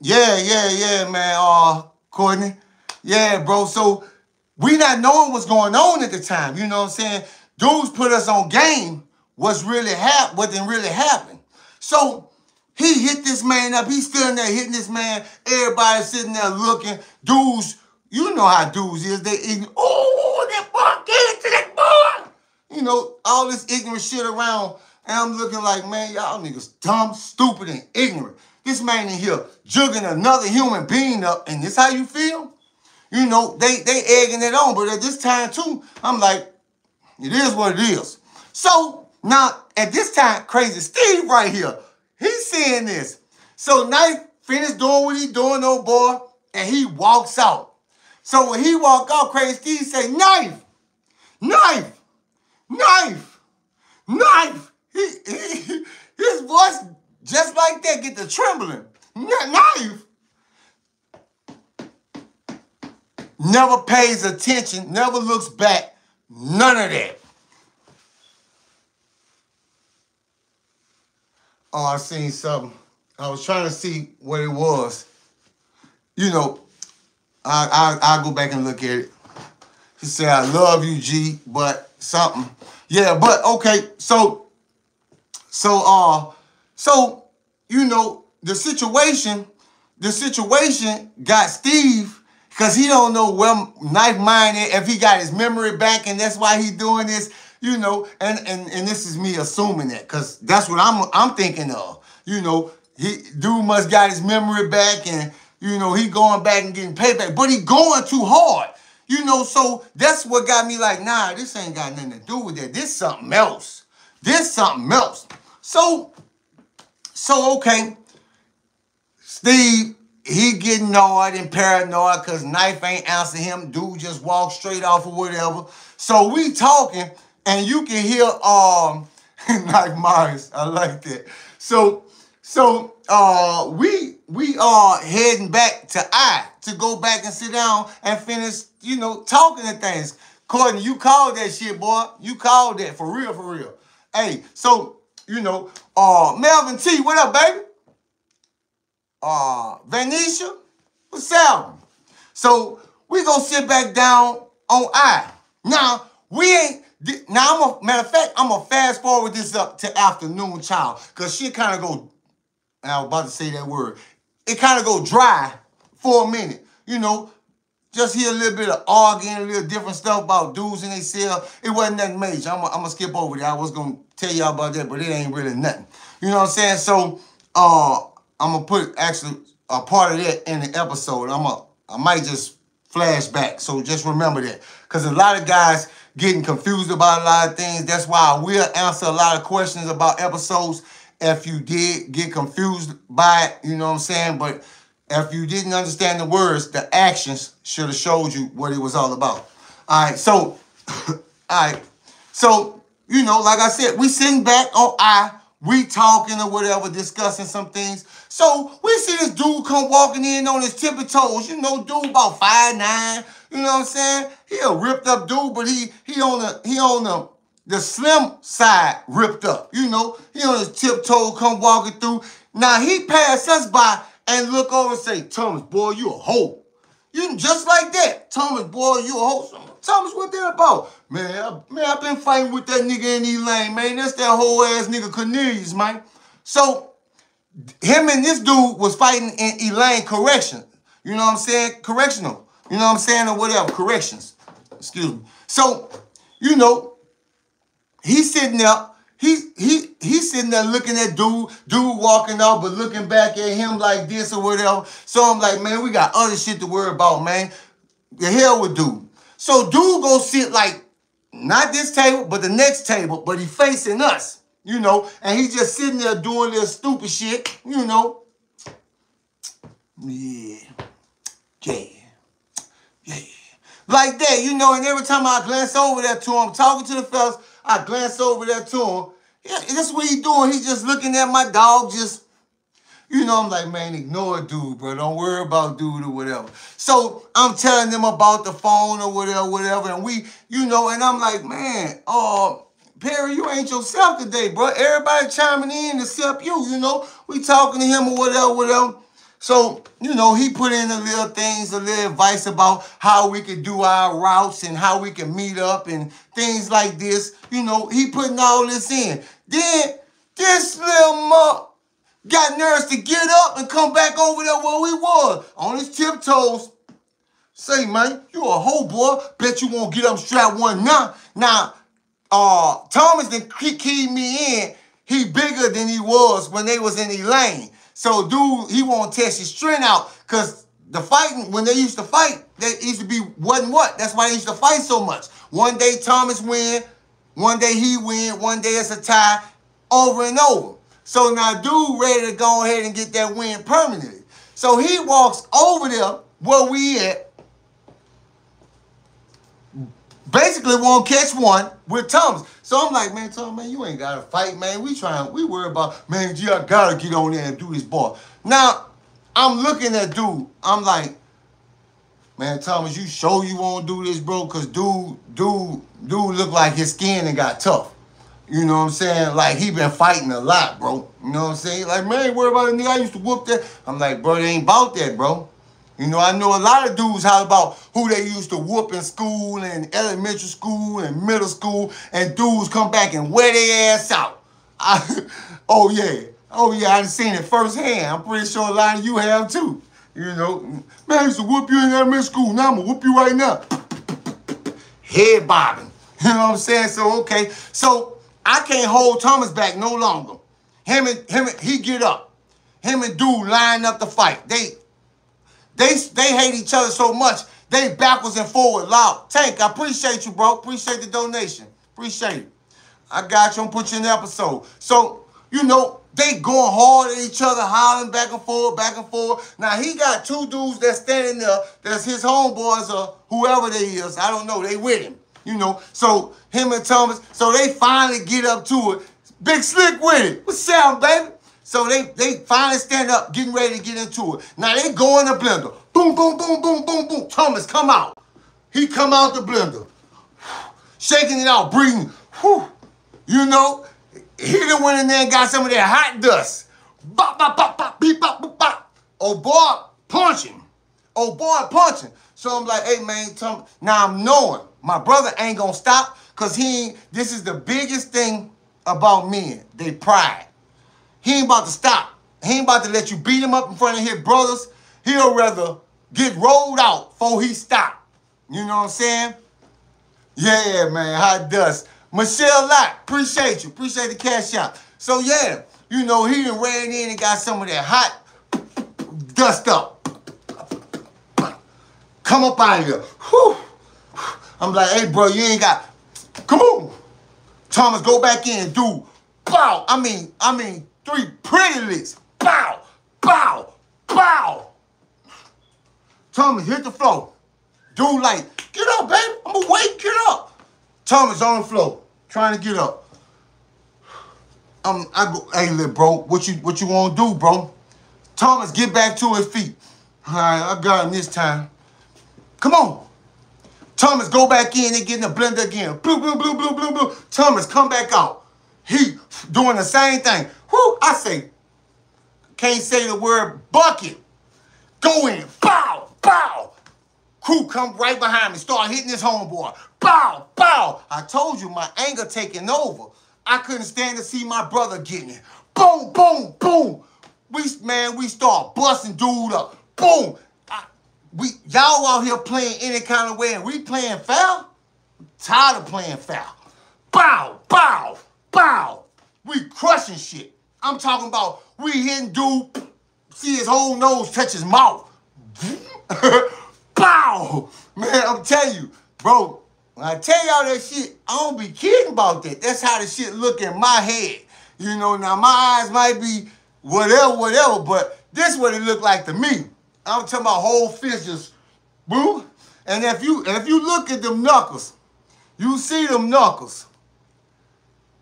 Yeah, yeah, yeah, man. Uh Courtney. Yeah, bro. So we not knowing what's going on at the time. You know what I'm saying? Dudes put us on game what's really hap what didn't really happen. So he hit this man up. He's still in there hitting this man. Everybody sitting there looking. Dudes, you know how dudes is. They ignorant. Oh, that boy, get to that boy. You know, all this ignorant shit around. And I'm looking like, man, y'all niggas dumb, stupid, and ignorant. This man in here jugging another human being up, and this how you feel? You know, they they egging it on, but at this time too, I'm like, it is what it is. So now at this time, crazy Steve right here, He's seeing this. So Knife finished doing what he doing, old boy, and he walks out. So when he walk out, Crazy Steve say, Knife, knife, knife, knife. He, he, his voice, just like that, get the trembling. Knife. Never pays attention, never looks back, none of that. Oh, I seen something. I was trying to see what it was. You know, I, I, I'll go back and look at it. He said, I love you, G, but something. Yeah, but okay, so, so, uh, so, you know, the situation, the situation got Steve because he don't know where knife mine is, if he got his memory back and that's why he doing this, you know, and, and, and this is me assuming that because that's what I'm, I'm thinking of, you know, he dude must got his memory back and, you know, he going back and getting payback, but he going too hard. You know, so that's what got me like, nah, this ain't got nothing to do with that. This something else. This something else. So, so okay. Steve, he getting gnawed and paranoid because knife ain't answer him. Dude just walk straight off or whatever. So we talking, and you can hear um (laughs) like Myers. I like that. So so uh we we are heading back to I to go back and sit down and finish, you know, talking to things. Courtney, you called that shit, boy. You called that for real, for real. Hey, so you know, uh Melvin T, what up, baby? Uh Vanisha, what's up? So we gonna sit back down on I. Now, we ain't now I'm a matter of fact, I'm gonna fast forward this up to afternoon child, cause she kind of go I was about to say that word, it kind of go dry for a minute. You know, just hear a little bit of arguing, a little different stuff about dudes in they cell. It wasn't nothing major. I'm going to skip over that. I was going to tell y'all about that, but it ain't really nothing. You know what I'm saying? So, uh, I'm going to put actually a part of that in the episode. I'm a, I might just flash back. So just remember that. Because a lot of guys getting confused about a lot of things. That's why I will answer a lot of questions about episodes if you did get confused by it, you know what I'm saying? But if you didn't understand the words, the actions should have showed you what it was all about. All right, so, (coughs) all right, so, you know, like I said, we sitting back on I, we talking or whatever, discussing some things. So we see this dude come walking in on his tippy toes, you know, dude about five nine, you know what I'm saying? He a ripped up dude, but he he on the he on the the slim side ripped up. You know, he on his tiptoe come walking through. Now he passed us by and look over and say, Thomas, boy, you a hoe. You just like that. Thomas, boy, you a hoe. Thomas, what that about? Man, I, man, I've been fighting with that nigga in Elaine, man. That's that whole ass nigga Cornelius, man. So him and this dude was fighting in Elaine correction. You know what I'm saying? Correctional. You know what I'm saying? Or whatever. Corrections. Excuse me. So, you know, He's sitting there. He he he's sitting there looking at dude, dude walking off, but looking back at him like this or whatever. So I'm like, man, we got other shit to worry about, man. The hell with dude. So dude go sit like not this table, but the next table, but he facing us, you know, and he just sitting there doing this stupid shit, you know. Yeah. Yeah. Yeah. Like that, you know, and every time I glance over there to him, talking to the fellas, I glance over there to him. Yeah, that's what he doing. He just looking at my dog, just, you know, I'm like, man, ignore dude, bro. Don't worry about dude or whatever. So I'm telling them about the phone or whatever, whatever. And we, you know, and I'm like, man, uh, Perry, you ain't yourself today, bro. Everybody chiming in except you, you know. We talking to him or whatever, whatever. So, you know, he put in a little things, a little advice about how we could do our routes and how we can meet up and things like this. You know, he putting all this in. Then this little muck got nerves to get up and come back over there where we was on his tiptoes. Say, man, you a hoe boy. Bet you won't get up strap one now. Now, uh, Thomas then keyed me in. He bigger than he was when they was in Elaine. So dude, he won't test his strength out because the fighting, when they used to fight, they used to be what and what. That's why they used to fight so much. One day Thomas win, one day he win, one day it's a tie, over and over. So now dude ready to go ahead and get that win permanently. So he walks over there where we at, basically won't catch one with Thomas. So I'm like, man, Thomas, man, you ain't got to fight, man. We trying, we worry about, man, G, I got to get on there and do this ball. Now, I'm looking at dude. I'm like, man, Thomas, you sure you won't do this, bro? Because dude, dude, dude look like his skin and got tough. You know what I'm saying? Like, he been fighting a lot, bro. You know what I'm saying? Like, man, worry about it, nigga. I used to whoop that. I'm like, bro, it ain't about that, bro. You know, I know a lot of dudes how about who they used to whoop in school and elementary school and middle school, and dudes come back and wear their ass out. (laughs) I, oh yeah, oh yeah, I've seen it firsthand. I'm pretty sure a lot of you have too. You know, man, I used to whoop you in elementary school. Now I'm gonna whoop you right now. Head bobbing. (laughs) You know what I'm saying? So okay, so I can't hold Thomas back no longer. Him and him, and, he get up. Him and dude line up to fight. They they they hate each other so much. They backwards and forward loud. Tank, I appreciate you, bro. Appreciate the donation. Appreciate it. I got you. I'm put you in the episode. So, you know, they going hard at each other, hollering back and forth, back and forth. Now, he got two dudes that's standing there. That's his homeboys or whoever they is. I don't know. They with him. You know, so him and Thomas, so they finally get up to it. Big Slick with it. What's up, baby? So they they finally stand up, getting ready to get into it. Now they go in the blender. Boom, boom, boom, boom, boom, boom. Thomas come out. He come out the blender. Shaking it out, breathing. Whew. You know, he done went in there and got some of that hot dust. Bop, bop, bop, bop, beep, bop, bop, bop. Oh boy, punching. Oh boy, punching. So I'm like, hey man, Tom, now I'm knowing my brother ain't gonna stop because he this is the biggest thing about men, they pride. He ain't about to stop. He ain't about to let you beat him up in front of his brothers. He'll rather get rolled out before he stop. You know what I'm saying? Yeah, man, hot dust. Michelle Lott, appreciate you. Appreciate the cash out. So yeah, you know, he done ran in and got some of that hot dust up. Come up out of here. Whew. I'm like, hey, bro, you ain't got, come on. Thomas, go back in and do, bow. I mean, I mean, three pretty licks. Bow, bow, bow. Thomas, hit the floor. Dude, like, get up, baby. I'm wait, get up. Thomas on the floor trying to get up. Um, I go, hey, little bro, what you what you want to do, bro? Thomas, get back to his feet. All right, I got him this time. Come on. Thomas, go back in and get in the blender again. Blue, blue, blue, blue, blue, blue. Thomas, come back out. He doing the same thing. I say, can't say the word bucket. Go in, bow, bow. Crew come right behind me, start hitting this homeboy. Bow, bow. I told you my anger taking over. I couldn't stand to see my brother getting it. Boom, boom, boom. We man, we start busting dude up. Boom. We y'all out here playing any kind of way and we playing foul? I'm tired of playing foul. Bow, bow, bow. We crushing shit. I'm talking about we hitting dude, see his whole nose touch his mouth. (laughs) Bow! Man, I'm telling you, bro, when I tell y'all that shit, I don't be kidding about that. That's how the shit look in my head. You know, now my eyes might be whatever, whatever, but this what it look like to me. I'm talking about whole fist just, boo. And if you if you look at them knuckles, you see them knuckles.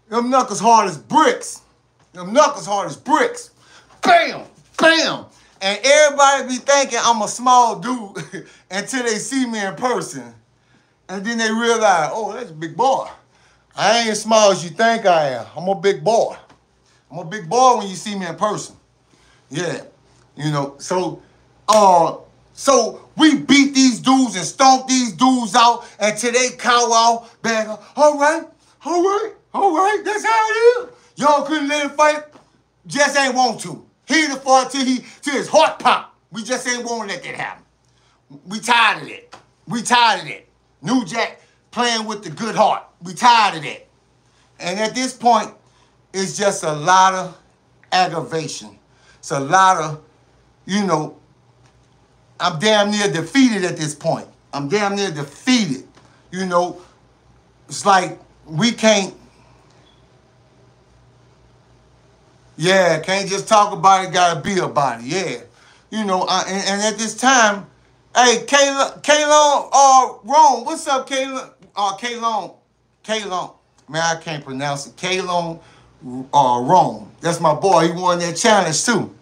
Them knuckles hard as bricks. Them knuckles hard as bricks. Bam, bam. And everybody be thinking I'm a small dude (laughs) until they see me in person. And then they realize, oh, that's a big boy. I ain't as small as you think I am. I'm a big boy. I'm a big boy when you see me in person. Yeah. You know, so uh so we beat these dudes and stomp these dudes out until they cow out back. All right, all right, all right, that's how it is. Y'all couldn't let him fight. Just ain't want to. He the fought till he till his heart pop. We just ain't want to let that happen. We tired of it. We tired of it. New Jack playing with the good heart. We tired of that. And at this point, it's just a lot of aggravation. It's a lot of, you know, I'm damn near defeated at this point. I'm damn near defeated. You know, it's like we can't Yeah, can't just talk about it, gotta be about it. Yeah. You know, uh, and, and, at this time, hey, Kaylon, Kaylon, uh, Rome, what's up, Kaylon? Uh, Kaylon, Kaylon, man, I can't pronounce it. Kaylon, uh, Rome. That's my boy. He won that challenge too.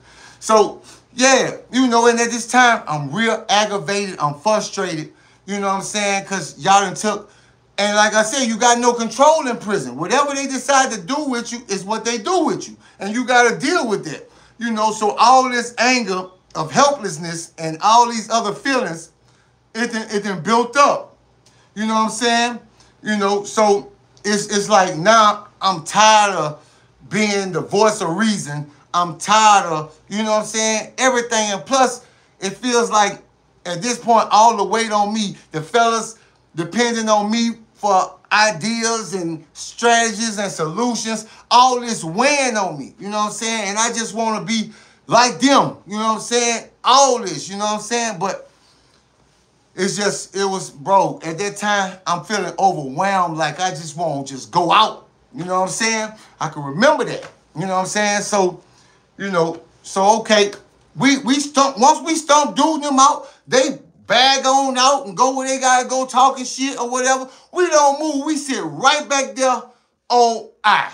So, yeah, you know, and at this time, I'm real aggravated. I'm frustrated. You know what I'm saying? Because y'all done took and like I said, you got no control in prison. Whatever they decide to do with you is what they do with you. And you got to deal with it. You know, so all this anger of helplessness and all these other feelings, it then, it then built up. You know what I'm saying? You know, so it's it's like now I'm tired of being the voice of reason. I'm tired of, you know what I'm saying, everything. And plus, it feels like at this point, all the weight on me, the fellas depending on me for ideas and strategies and solutions, all this weighing on me, you know what I'm saying? And I just want to be like them, you know what I'm saying? All this, you know what I'm saying? But it's just, it was, bro, at that time, I'm feeling overwhelmed, like I just want to just go out, you know what I'm saying? I can remember that, you know what I'm saying? So, you know, so okay, we we stump once we stump dude them out, they bag on out and go where they gotta go talking shit or whatever. We don't move. We sit right back there on I.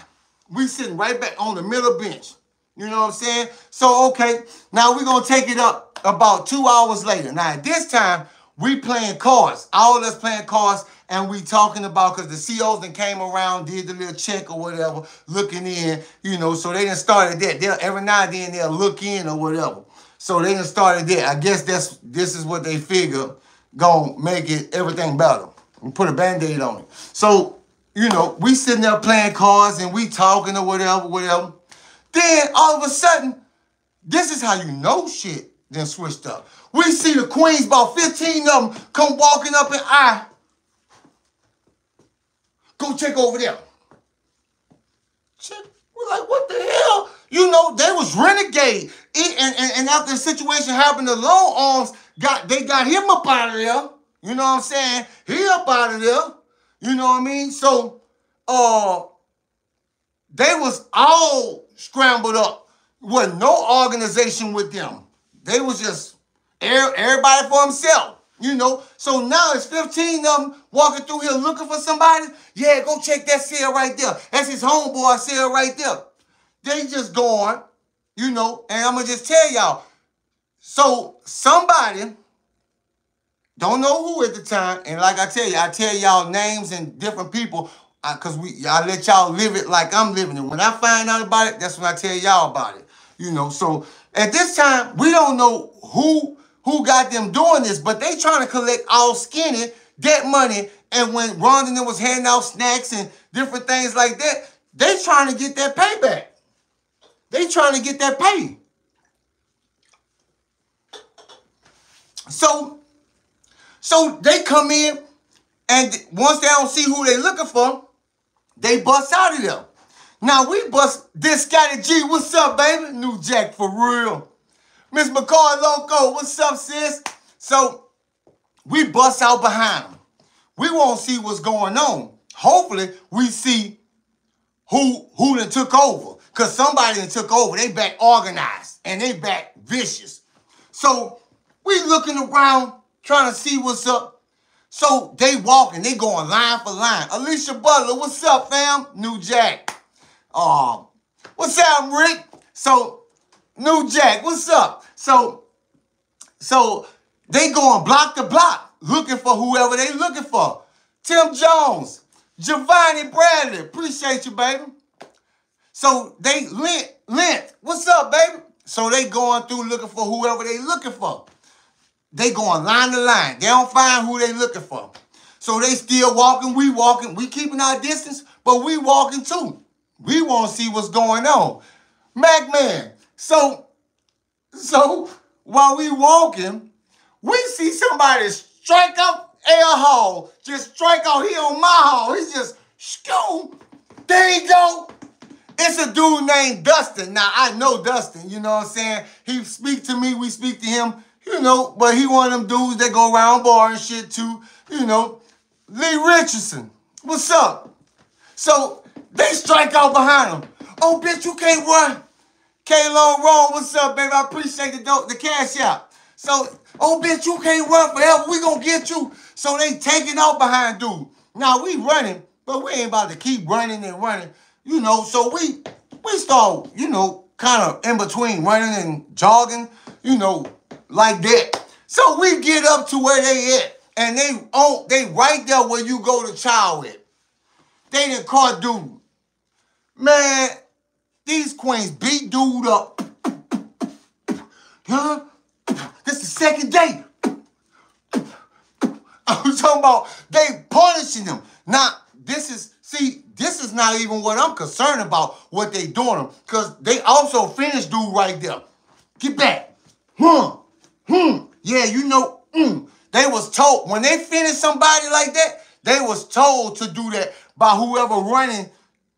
We sitting right back on the middle bench. You know what I'm saying? So okay, now we're gonna take it up about two hours later. Now at this time, we playing cards. All of us playing cards and we talking about because the COs then came around, did the little check or whatever, looking in, you know, so they didn't started that. They'll every now and then they'll look in or whatever. So they started there. I guess that's this is what they figure gonna make it everything better. And put a band-aid on it. So, you know, we sitting there playing cards and we talking or whatever, whatever. Then all of a sudden, this is how you know shit then switched up. We see the queens, about 15 of them, come walking up and I go check over there. We're like, what the hell? You know, they was renegade. It, and, and, and after the situation happened, the long arms got they got him up out of there. You know what I'm saying? He up out of there. You know what I mean? So uh they was all scrambled up. With no organization with them. They was just everybody for himself. You know, so now it's 15 of them walking through here looking for somebody. Yeah, go check that cell right there. That's his homeboy cell right there. They just going, you know, and I'm gonna just tell y'all. So somebody, don't know who at the time, and like I tell you, I tell y'all names and different people, because we I let y'all live it like I'm living it. When I find out about it, that's when I tell y'all about it. You know, so at this time, we don't know who who got them doing this, but they trying to collect all skinny debt money. And when Rondon was handing out snacks and different things like that, they trying to get that payback. They trying to get that pay. So, so they come in, and once they don't see who they looking for, they bust out of there. Now we bust this Scotty G. What's up, baby? New Jack for real. Miss McCoy Loco, what's up, sis? So we bust out behind them. We won't see what's going on. Hopefully, we see who who done took over. Because somebody took over. They back organized and they back vicious. So we looking around trying to see what's up. So they walking, they going line for line. Alicia Butler, what's up, fam? New Jack. Um, what's up, Rick? So, New Jack, what's up? So, so they going block to block, looking for whoever they looking for. Tim Jones, Giovanni Bradley, appreciate you, baby. So they lent, lent. What's up, baby? So they going through looking for whoever they looking for. They going line to line. They don't find who they looking for. So they still walking, we walking, we keeping our distance, but we walking too. We want to see what's going on. Mac man, so, so while we walking, we see somebody strike up air hall, just strike out here on my hall. He's just, scoop, there you go. It's a dude named Dustin. Now, I know Dustin, you know what I'm saying? He speak to me, we speak to him, you know, but he one of them dudes that go around bar and shit too, you know. Lee Richardson, what's up? So, they strike out behind him. Oh, bitch, you can't run. K-Long Roll, what's up, baby? I appreciate the dope, the cash out. So, oh, bitch, you can't run forever. We gonna get you. So they taking out behind dude. Now, we running, but we ain't about to keep running and running. You know, so we we start, you know, kind of in between running and jogging, you know, like that. So we get up to where they at, and they on they right there where you go to chow with. They didn't caught dude. Man, these queens beat dude up. Huh? This the second day. (laughs) I'm talking about they punishing them. Now, this is, see, this is not even what I'm concerned about, what they doing. Because they also finished dude right there. Get back. Hmm. Hmm. Yeah, you know, mm. they was told, when they finish somebody like that, they was told to do that by whoever running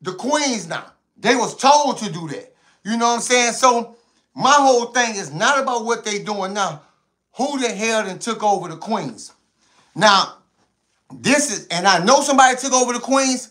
the Queens now. They was told to do that. You know what I'm saying? So my whole thing is not about what they doing now. Who the hell then took over the Queens? Now, this is, and I know somebody took over the Queens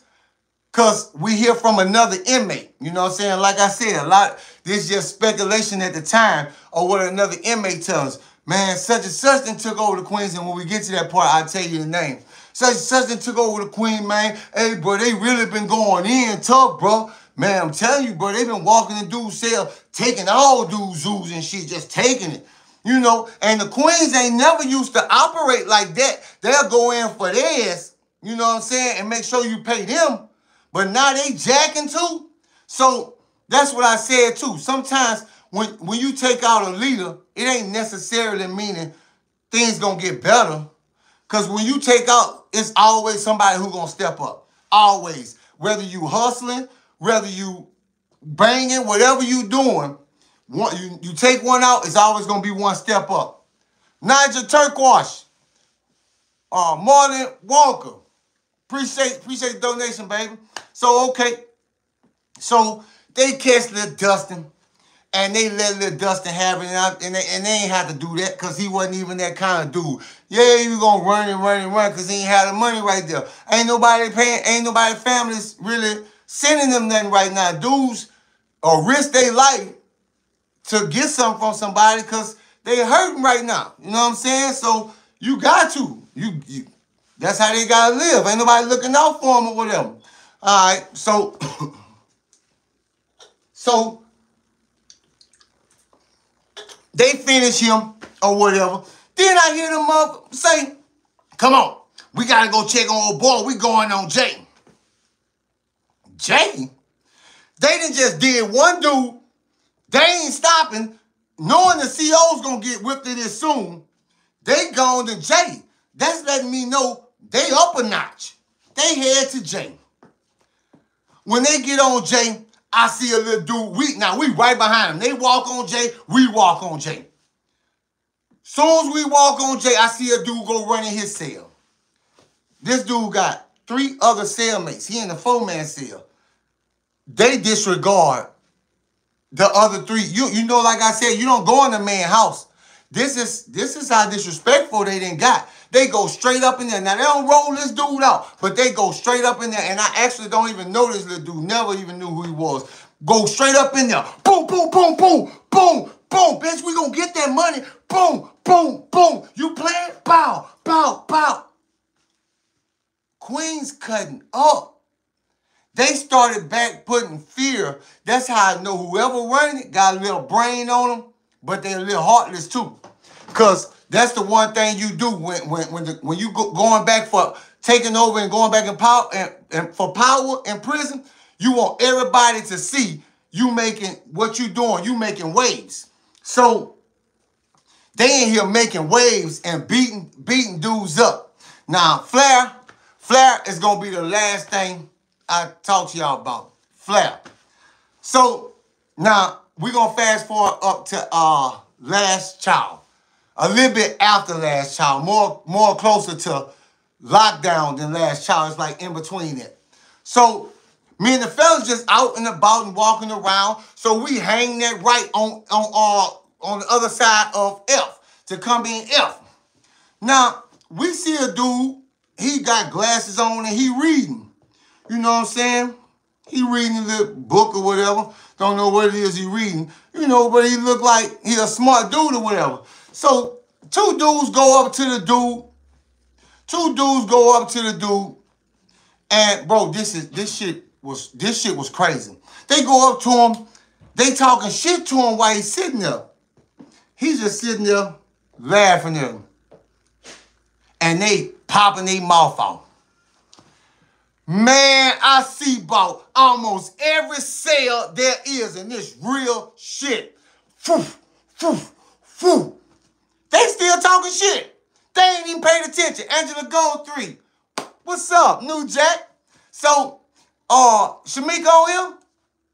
because we hear from another inmate. You know what I'm saying? Like I said, a lot, this is just speculation at the time or what another inmate tells us. Man, such and such then took over the Queens, and when we get to that part, I'll tell you the name. Such and such then took over the Queen, man. Hey, bro, they really been going in tough, bro. Man, I'm telling you, bro, they been walking in dude's cell, taking all dudes' zoos and shit, just taking it. You know, and the Queens ain't never used to operate like that. They'll go in for theirs, you know what I'm saying, and make sure you pay them. But now they jacking too. So that's what I said too. Sometimes when, when you take out a leader, it ain't necessarily meaning things gonna get better. Cause when you take out, it's always somebody who gonna step up. Always. Whether you hustling, whether you banging, whatever you doing, one, you, you take one out, it's always to be one step up. Nigel Turquoise, uh, Marlon Walker, appreciate, appreciate the donation, baby. So, okay, so they catch little Dustin, and they let little Dustin have it, and they, and they ain't have to do that because he wasn't even that kind of dude. Yeah, he was gonna run and run and run because he ain't had the money right there. Ain't nobody paying, ain't nobody families really sending them nothing right now. Dudes or risk their life to get something from somebody because they hurting right now. You know what I'm saying? So you got to. You, you that's how they gotta live. Ain't nobody looking out for them or whatever. All right, so (coughs) so they finish him or whatever. Then I hear them up say, "Come on, we gotta go check on old boy. We going on Jay." Jay, they didn't just did one dude they ain't stopping, knowing the CO's gonna get whipped in this soon. They going to Jay. That's letting me know they up a notch. They head to Jay. When they get on Jay, I see a little dude. We now we right behind them. They walk on Jay, we walk on Jay. Soon as we walk on Jay, I see a dude go running his cell. This dude got three other cellmates. He in the four-man cell. They disregard the other three. You you know, like I said, you don't go in the man house. This is this is how disrespectful they didn't got. They go straight up in there. Now they don't roll this dude out, but they go straight up in there. And I actually don't even know this little dude. Never even knew who he was. Go straight up in there. Boom, boom, boom, boom, boom, boom. Bitch, we gonna get that money. Boom, boom, boom. You playing? Bow, bow, bow. Queen's cutting up. They started back putting fear. That's how I know whoever running it got a little brain on them, but they're a little heartless too. Cause that's the one thing you do when when when, the, when you go, going back for taking over and going back in power and, and for power in prison. You want everybody to see you making what you doing. You making waves. So they in here making waves and beating beating dudes up. Now Flair, Flair is gonna be the last thing I talk to y'all about. Flair. So now we're gonna fast forward up to uh last child. A little bit after last child, more more closer to lockdown than last child. It's like in between it. So me and the fellas just out and about and walking around. So we hang that right on on uh on the other side of F to come in F. Now we see a dude, he got glasses on and he reading. You know what I'm saying? He reading the book or whatever. Don't know what it is he reading. You know, but he look like he a smart dude or whatever. So two dudes go up to the dude. Two dudes go up to the dude. And bro, this is this shit was this shit was crazy. They go up to him, they talking shit to him while he's sitting there. He's just sitting there laughing at him. And they popping their mouth out. Man, I see about almost every sale there is in this real shit. Foo, foo, foo. They still talking shit. They ain't even paid attention. Angela Gold 3. What's up, New Jack? So, uh, Shamika on here?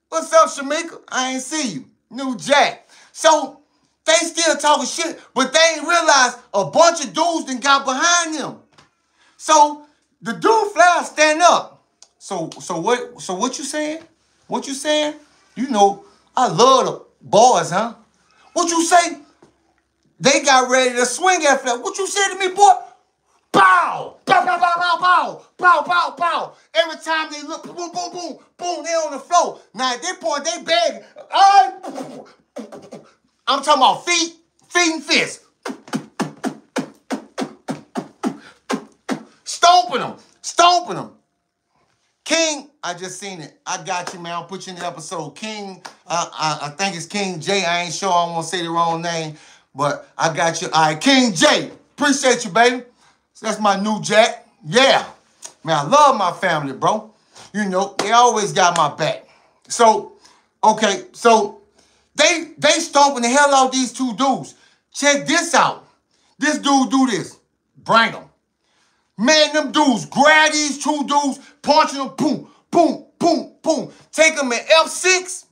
What's up, Shamika? I ain't see you. New Jack. So, they still talking shit, but they ain't realize a bunch of dudes then got behind them. So, the dude fly stand up. So, so what, so what you saying? What you saying? You know, I love the boys, huh? What you say? They got ready to swing at flat. What you say to me, boy? Bow! Bow, bow, bow, bow, bow, bow, bow, bow. Every time they look, boom, boom, boom, boom, they on the floor. Now at this point, they beg. I'm talking about feet, feet and fists. Stomping them, stomping them. King, I just seen it. I got you, man. I'll put you in the episode. King, uh, I, I think it's King J. I ain't sure. I won't say the wrong name, but I got you. All right, King J. Appreciate you, baby. That's my new Jack. Yeah. Man, I love my family, bro. You know, they always got my back. So, okay, so they they stomping the hell out these two dudes. Check this out. This dude do this. Bring them. Man, them dudes grab these two dudes, punching them, boom, boom, boom, boom. Take them at F6.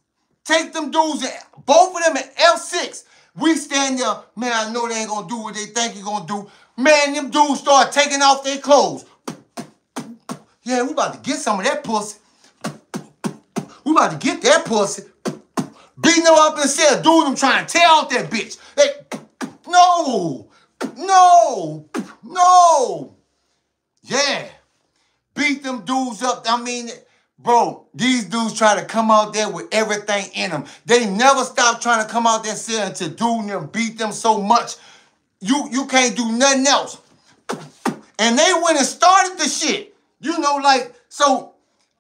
Take them dudes, at, both of them at F6. We stand there, man, I know they ain't gonna do what they think you gonna do. Man, them dudes start taking off their clothes. Yeah, we about to get some of that pussy. We about to get that pussy. Beating them up and said, dude, I'm trying to tear out that bitch. Hey, no, no, no. Yeah. Beat them dudes up. I mean, bro, these dudes try to come out there with everything in them. They never stop trying to come out there saying to do them, beat them so much. You, you can't do nothing else. And they went and started the shit. You know, like, so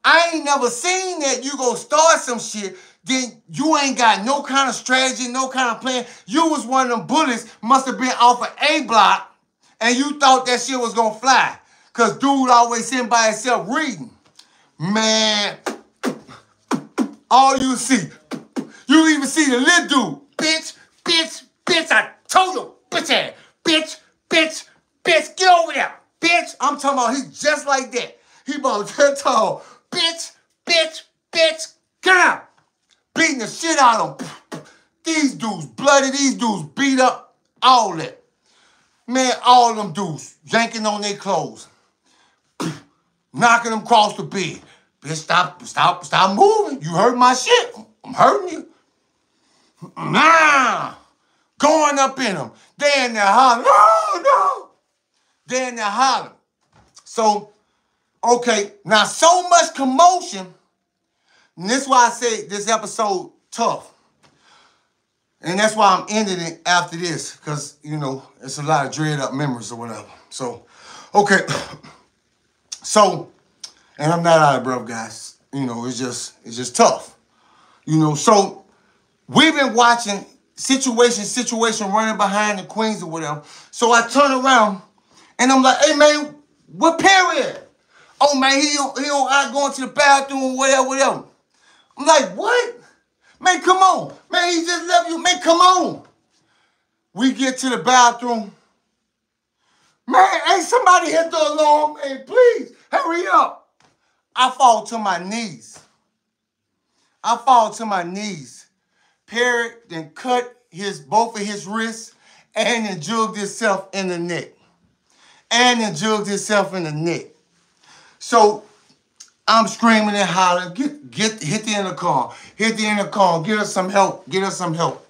I ain't never seen that you go start some shit, then you ain't got no kind of strategy, no kind of plan. You was one of them bullies, must have been off of A block, and you thought that shit was gonna fly. Cause dude always sitting by himself reading. Man, all you see, you even see the little dude. Bitch, bitch, bitch, I told you, bitch ass, bitch, bitch, bitch, get over there. Bitch, I'm talking about he's just like that. He about (laughs) that tall. Bitch, bitch, bitch, get out. Beating the shit out of him. These dudes bloody, these dudes beat up, all that. Man, all them dudes yanking on their clothes (clears throat) knocking them across the bed. Bitch, stop, stop, stop moving. You hurt my shit. I'm hurting you. (clears throat) Nah. Going up in them. They in there hollering. No, no. They in there hollering. So, okay, now so much commotion. And this is why I say this episode tough. And that's why I'm ending it after this, because, you know, it's a lot of dread up memories or whatever. So, okay. (clears throat) So, and I'm not out of breath, guys. You know, it's just it's just tough. You know, so we've been watching situation, situation running behind the queens or whatever. So I turn around and I'm like, hey man, what period? Oh man, he don't, he don't out going to the bathroom or whatever, whatever. I'm like, what? Man, come on. Man, he just left you. Man, come on. We get to the bathroom. Man, hey, somebody hit the alarm. Hey, please, hurry up. I fall to my knees. I fall to my knees. Perry then cut his both of his wrists and then jugged himself in the neck. And then jugged himself in the neck. So I'm screaming and hollering, get, get, hit the intercom, hit the intercom, get us some help, get us some help.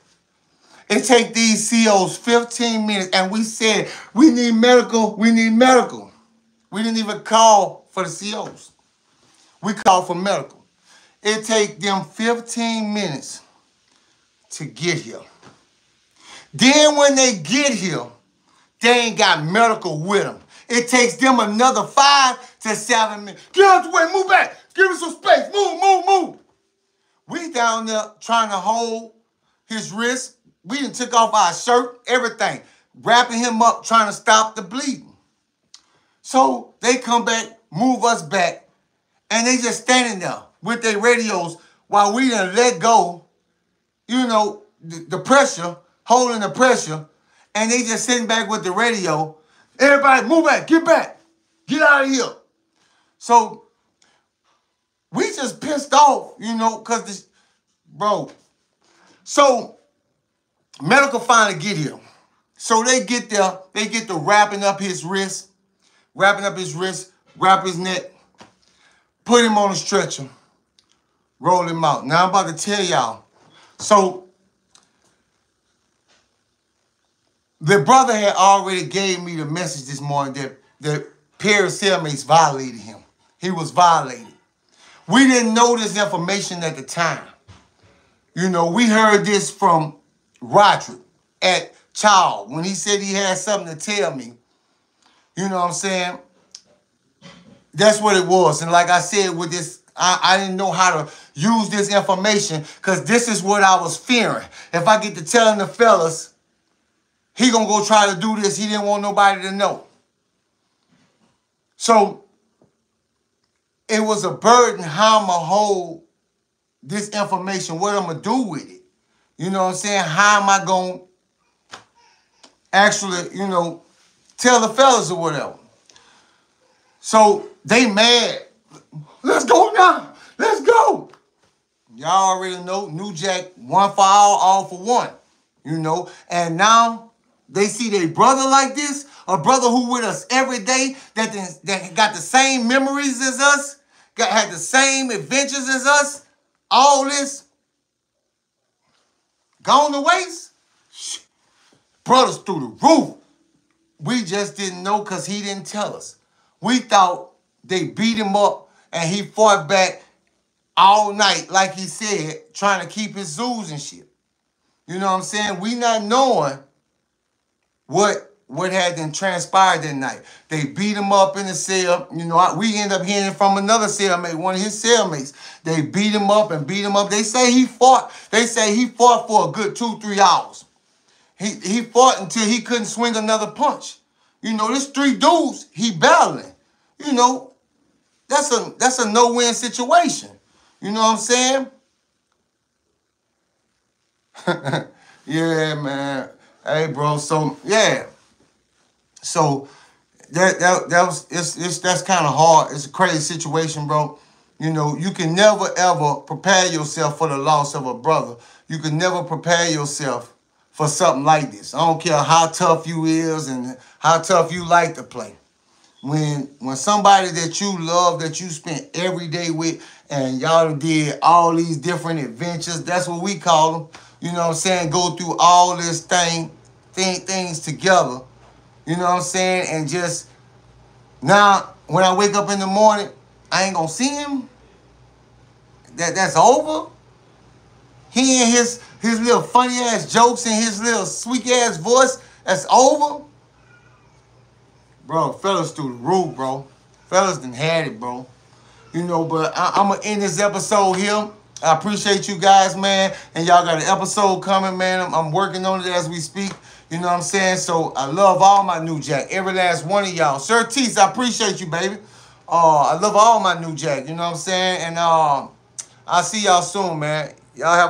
It take these COs 15 minutes, and we said, we need medical, we need medical. We didn't even call for the COs. We called for medical. It take them 15 minutes to get here. Then when they get here, they ain't got medical with them. It takes them another five to seven minutes. Get out the way, move back. Give us some space. Move, move, move. We down there trying to hold his wrist we didn't took off our shirt, everything, wrapping him up, trying to stop the bleeding. So they come back, move us back, and they just standing there with their radios while we didn't let go, you know, the, the pressure, holding the pressure, and they just sitting back with the radio. Everybody, move back, get back, get out of here. So we just pissed off, you know, cause this, bro. So medical finally get here. So they get there, they get to wrapping up his wrist, wrapping up his wrist, wrap his neck, put him on a stretcher, roll him out. Now I'm about to tell y'all. So the brother had already gave me the message this morning that the Perry cellmates violated him. He was violated. We didn't know this information at the time. You know, we heard this from Roderick at Child when he said he had something to tell me. You know what I'm saying? That's what it was. And like I said, with this, I, I didn't know how to use this information because this is what I was fearing. If I get to telling the fellas, he gonna go try to do this. He didn't want nobody to know. So it was a burden how I'm gonna hold this information, what I'm gonna do with it. You know what I'm saying? How am I gonna actually, you know, tell the fellas or whatever? So they mad. Let's go now. Let's go. Y'all already know New Jack, one for all, all for one. You know, and now they see their brother like this, a brother who with us every day, that, that got the same memories as us, got had the same adventures as us, all this gone to waste. Brothers through the roof. We just didn't know because he didn't tell us. We thought they beat him up and he fought back all night, like he said, trying to keep his zoos and shit. You know what I'm saying? We not knowing what what had then transpired that night. They beat him up in the cell. You know, we end up hearing from another cellmate, one of his cellmates. They beat him up and beat him up. They say he fought. They say he fought for a good two, three hours. He he fought until he couldn't swing another punch. You know, this three dudes he battling. You know, that's a that's a no-win situation. You know what I'm saying? (laughs) yeah, man. Hey, bro. So yeah. So that that that was it's it's that's kind of hard. It's a crazy situation, bro. You know, you can never ever prepare yourself for the loss of a brother. You can never prepare yourself for something like this. I don't care how tough you is and how tough you like to play. When when somebody that you love, that you spent every day with, and y'all did all these different adventures, that's what we call them. You know what I'm saying? Go through all this thing, thing things together you know what I'm saying? And just now, when I wake up in the morning, I ain't gonna see him. That that's over. He and his his little funny ass jokes and his little sweet ass voice. That's over. Bro, fellas through the roof, bro. Fellas done had it, bro. You know, but I, I'm gonna end this episode here. I appreciate you guys, man. And y'all got an episode coming, man. I'm, I'm working on it as we speak. You know what I'm saying? So I love all my new jack, every last one of y'all. Sir Tease, I appreciate you, baby. Uh, I love all my new jack, you know what I'm saying? And uh, I'll see y'all soon, man. Y'all have